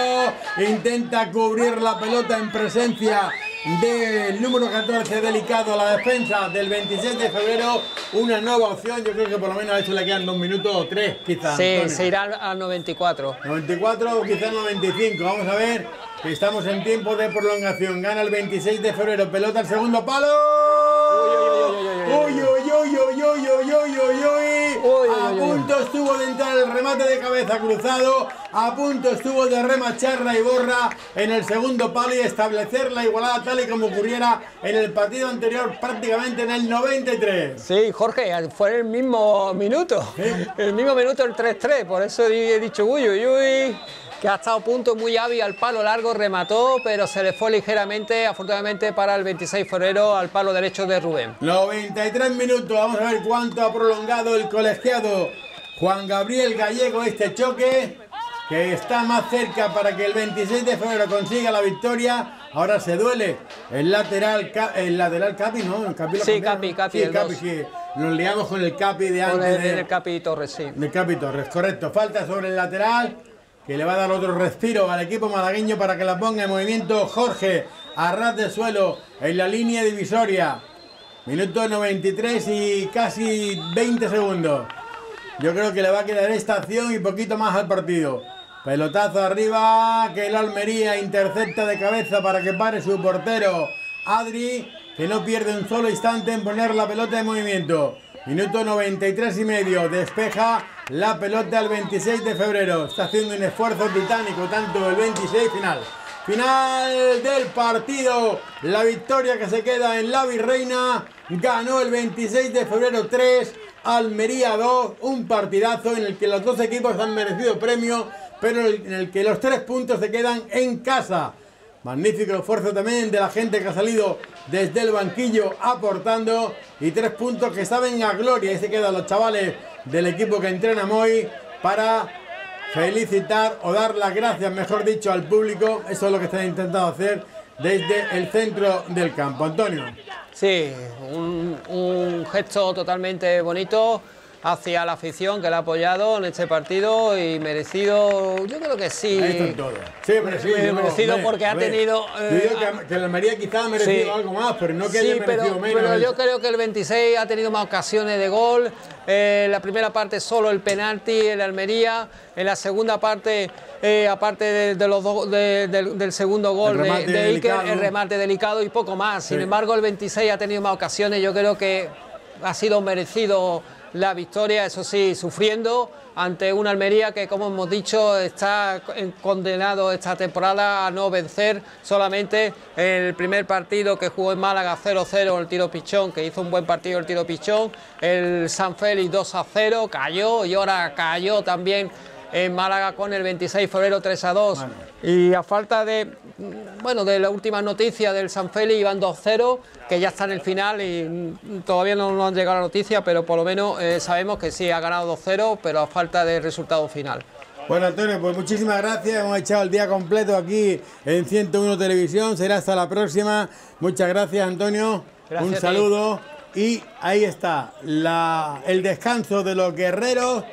Intenta cubrir la pelota en presencia del número 14 delicado, la defensa del 26 de febrero, una nueva opción. Yo creo que por lo menos a eso le quedan dos minutos o tres, quizás. Sí, Antonio. se irá al- al 94. 94 o quizás 95. Vamos a ver estamos en tiempo de prolongación. Gana el 26 de febrero. Pelota al segundo palo. Uy, uy, uy, uy, uy, uy, uy, uy, uy, A punto estuvo de entrar el remate de cabeza cruzado. A punto estuvo de remachar la Iborra en el segundo palo y establecer la igualada tal y como ocurriera en el partido anterior, prácticamente en el 93. Sí, Jorge, fue el mismo minuto. El mismo minuto el 3-3. Por eso he dicho uy, uy, uy. Que ha estado a punto muy hábil al palo largo, remató, pero se le fue ligeramente, afortunadamente para el 26 de febrero, al palo derecho de Rubén. 93 minutos, vamos a ver cuánto ha prolongado el colegiado Juan Gabriel Gallego este choque, que está más cerca para que el 26 de febrero consiga la victoria. Ahora se duele el lateral, el lateral Capi, ¿no? El Capi lo Sí. Capi, Capi, Sí, el Capi, sí. Nos liamos con el Capi de Con antes el, de- el Capi Torres, sí. de Capi Torres, correcto. Falta sobre el lateral, que le va a dar otro respiro al equipo malagueño para que la ponga en movimiento Jorge, a ras de suelo, en la línea divisoria. Minuto 93 y casi 20 segundos. Yo creo que le va a quedar esta acción y poquito más al partido. Pelotazo arriba, que el Almería intercepta de cabeza para que pare su portero Adri, que no pierde un solo instante en poner la pelota en movimiento. Minuto 93 y medio, despeja la pelota el 26 de febrero. Está haciendo un esfuerzo titánico, tanto el 26 final. Final del partido. La victoria que se queda en la Virreina. Ganó el 26 de febrero 3. Almería 2. Un partidazo en el que los dos equipos han merecido premio. Pero en el que los tres puntos se quedan en casa. Magnífico esfuerzo también de la gente que ha salido desde el banquillo aportando. Y tres puntos que saben a gloria. Y se quedan los chavales del equipo que entrena Moy para felicitar o dar las gracias, mejor dicho, al público. Eso es lo que están intentando hacer desde el centro del campo. Antonio. Sí, un, un gesto totalmente bonito hacia la afición que la ha apoyado en este partido y merecido, yo creo que sí. Sí, pero sí, Eh, yo no- merecido porque ha tenido, yo eh, digo que, que el Almería quizás ha merecido Sí. algo más, pero no que Sí, haya merecido pero, menos. pero El- yo creo que el 26 ha tenido más ocasiones de gol. Eh, la primera parte solo el penalti en Almería. En la segunda parte, eh, aparte de, de los de- del- del segundo gol El de, Iker, delicado. el remate delicado y poco más. Sin Sí. embargo, el 26 ha tenido más ocasiones. Yo creo que ha sido merecido la victoria, eso sí, sufriendo ante una Almería que, como hemos dicho, está en- condenado esta temporada a no vencer solamente el primer partido que jugó en Málaga 0-0 el tiro pichón, que hizo un buen partido el tiro pichón, el San Félix 2-0, cayó y ahora cayó también en Málaga con el 26 de febrero 3-2. Bueno. Y a falta de, bueno, de la última noticia del San Félix, iban 2-0, que ya está en el final y mm, todavía no nos han llegado la noticia, pero por lo menos eh, sabemos que sí, ha ganado 2-0, pero a falta del resultado final. Bueno, Antonio, pues muchísimas gracias. Hemos echado el día completo aquí en 101 Televisión. Será hasta la próxima. Muchas gracias, Antonio. Gracias Un a saludo. Y ahí está la- el descanso de los guerreros.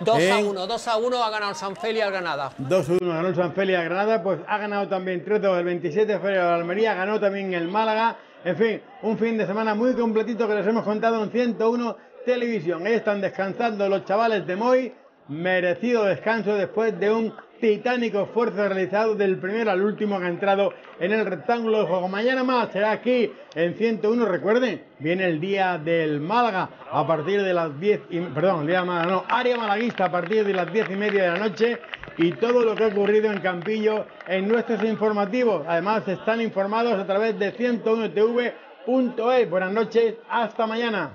2 a en 1, 2 a 1 ha ganado el San Félix al Granada. 2-1 ganó el San Félix a Granada, pues ha ganado también 3-2 el 27 de febrero de Almería, ganó también el Málaga. En fin, un fin de semana muy completito que les hemos contado en 101 Televisión. Ahí están descansando los chavales de Moy, merecido descanso después de un titánico esfuerzo realizado del primero al último que ha entrado en el rectángulo de juego. Mañana más será aquí en 101. Recuerden, viene el día del Málaga a partir de las 10 y perdón, el día de Málaga, no, área malaguista a partir de las 10 y media de la noche y todo lo que ha ocurrido en Campillo en nuestros informativos. Además, están informados a través de 101tv.es. Buenas noches, hasta mañana.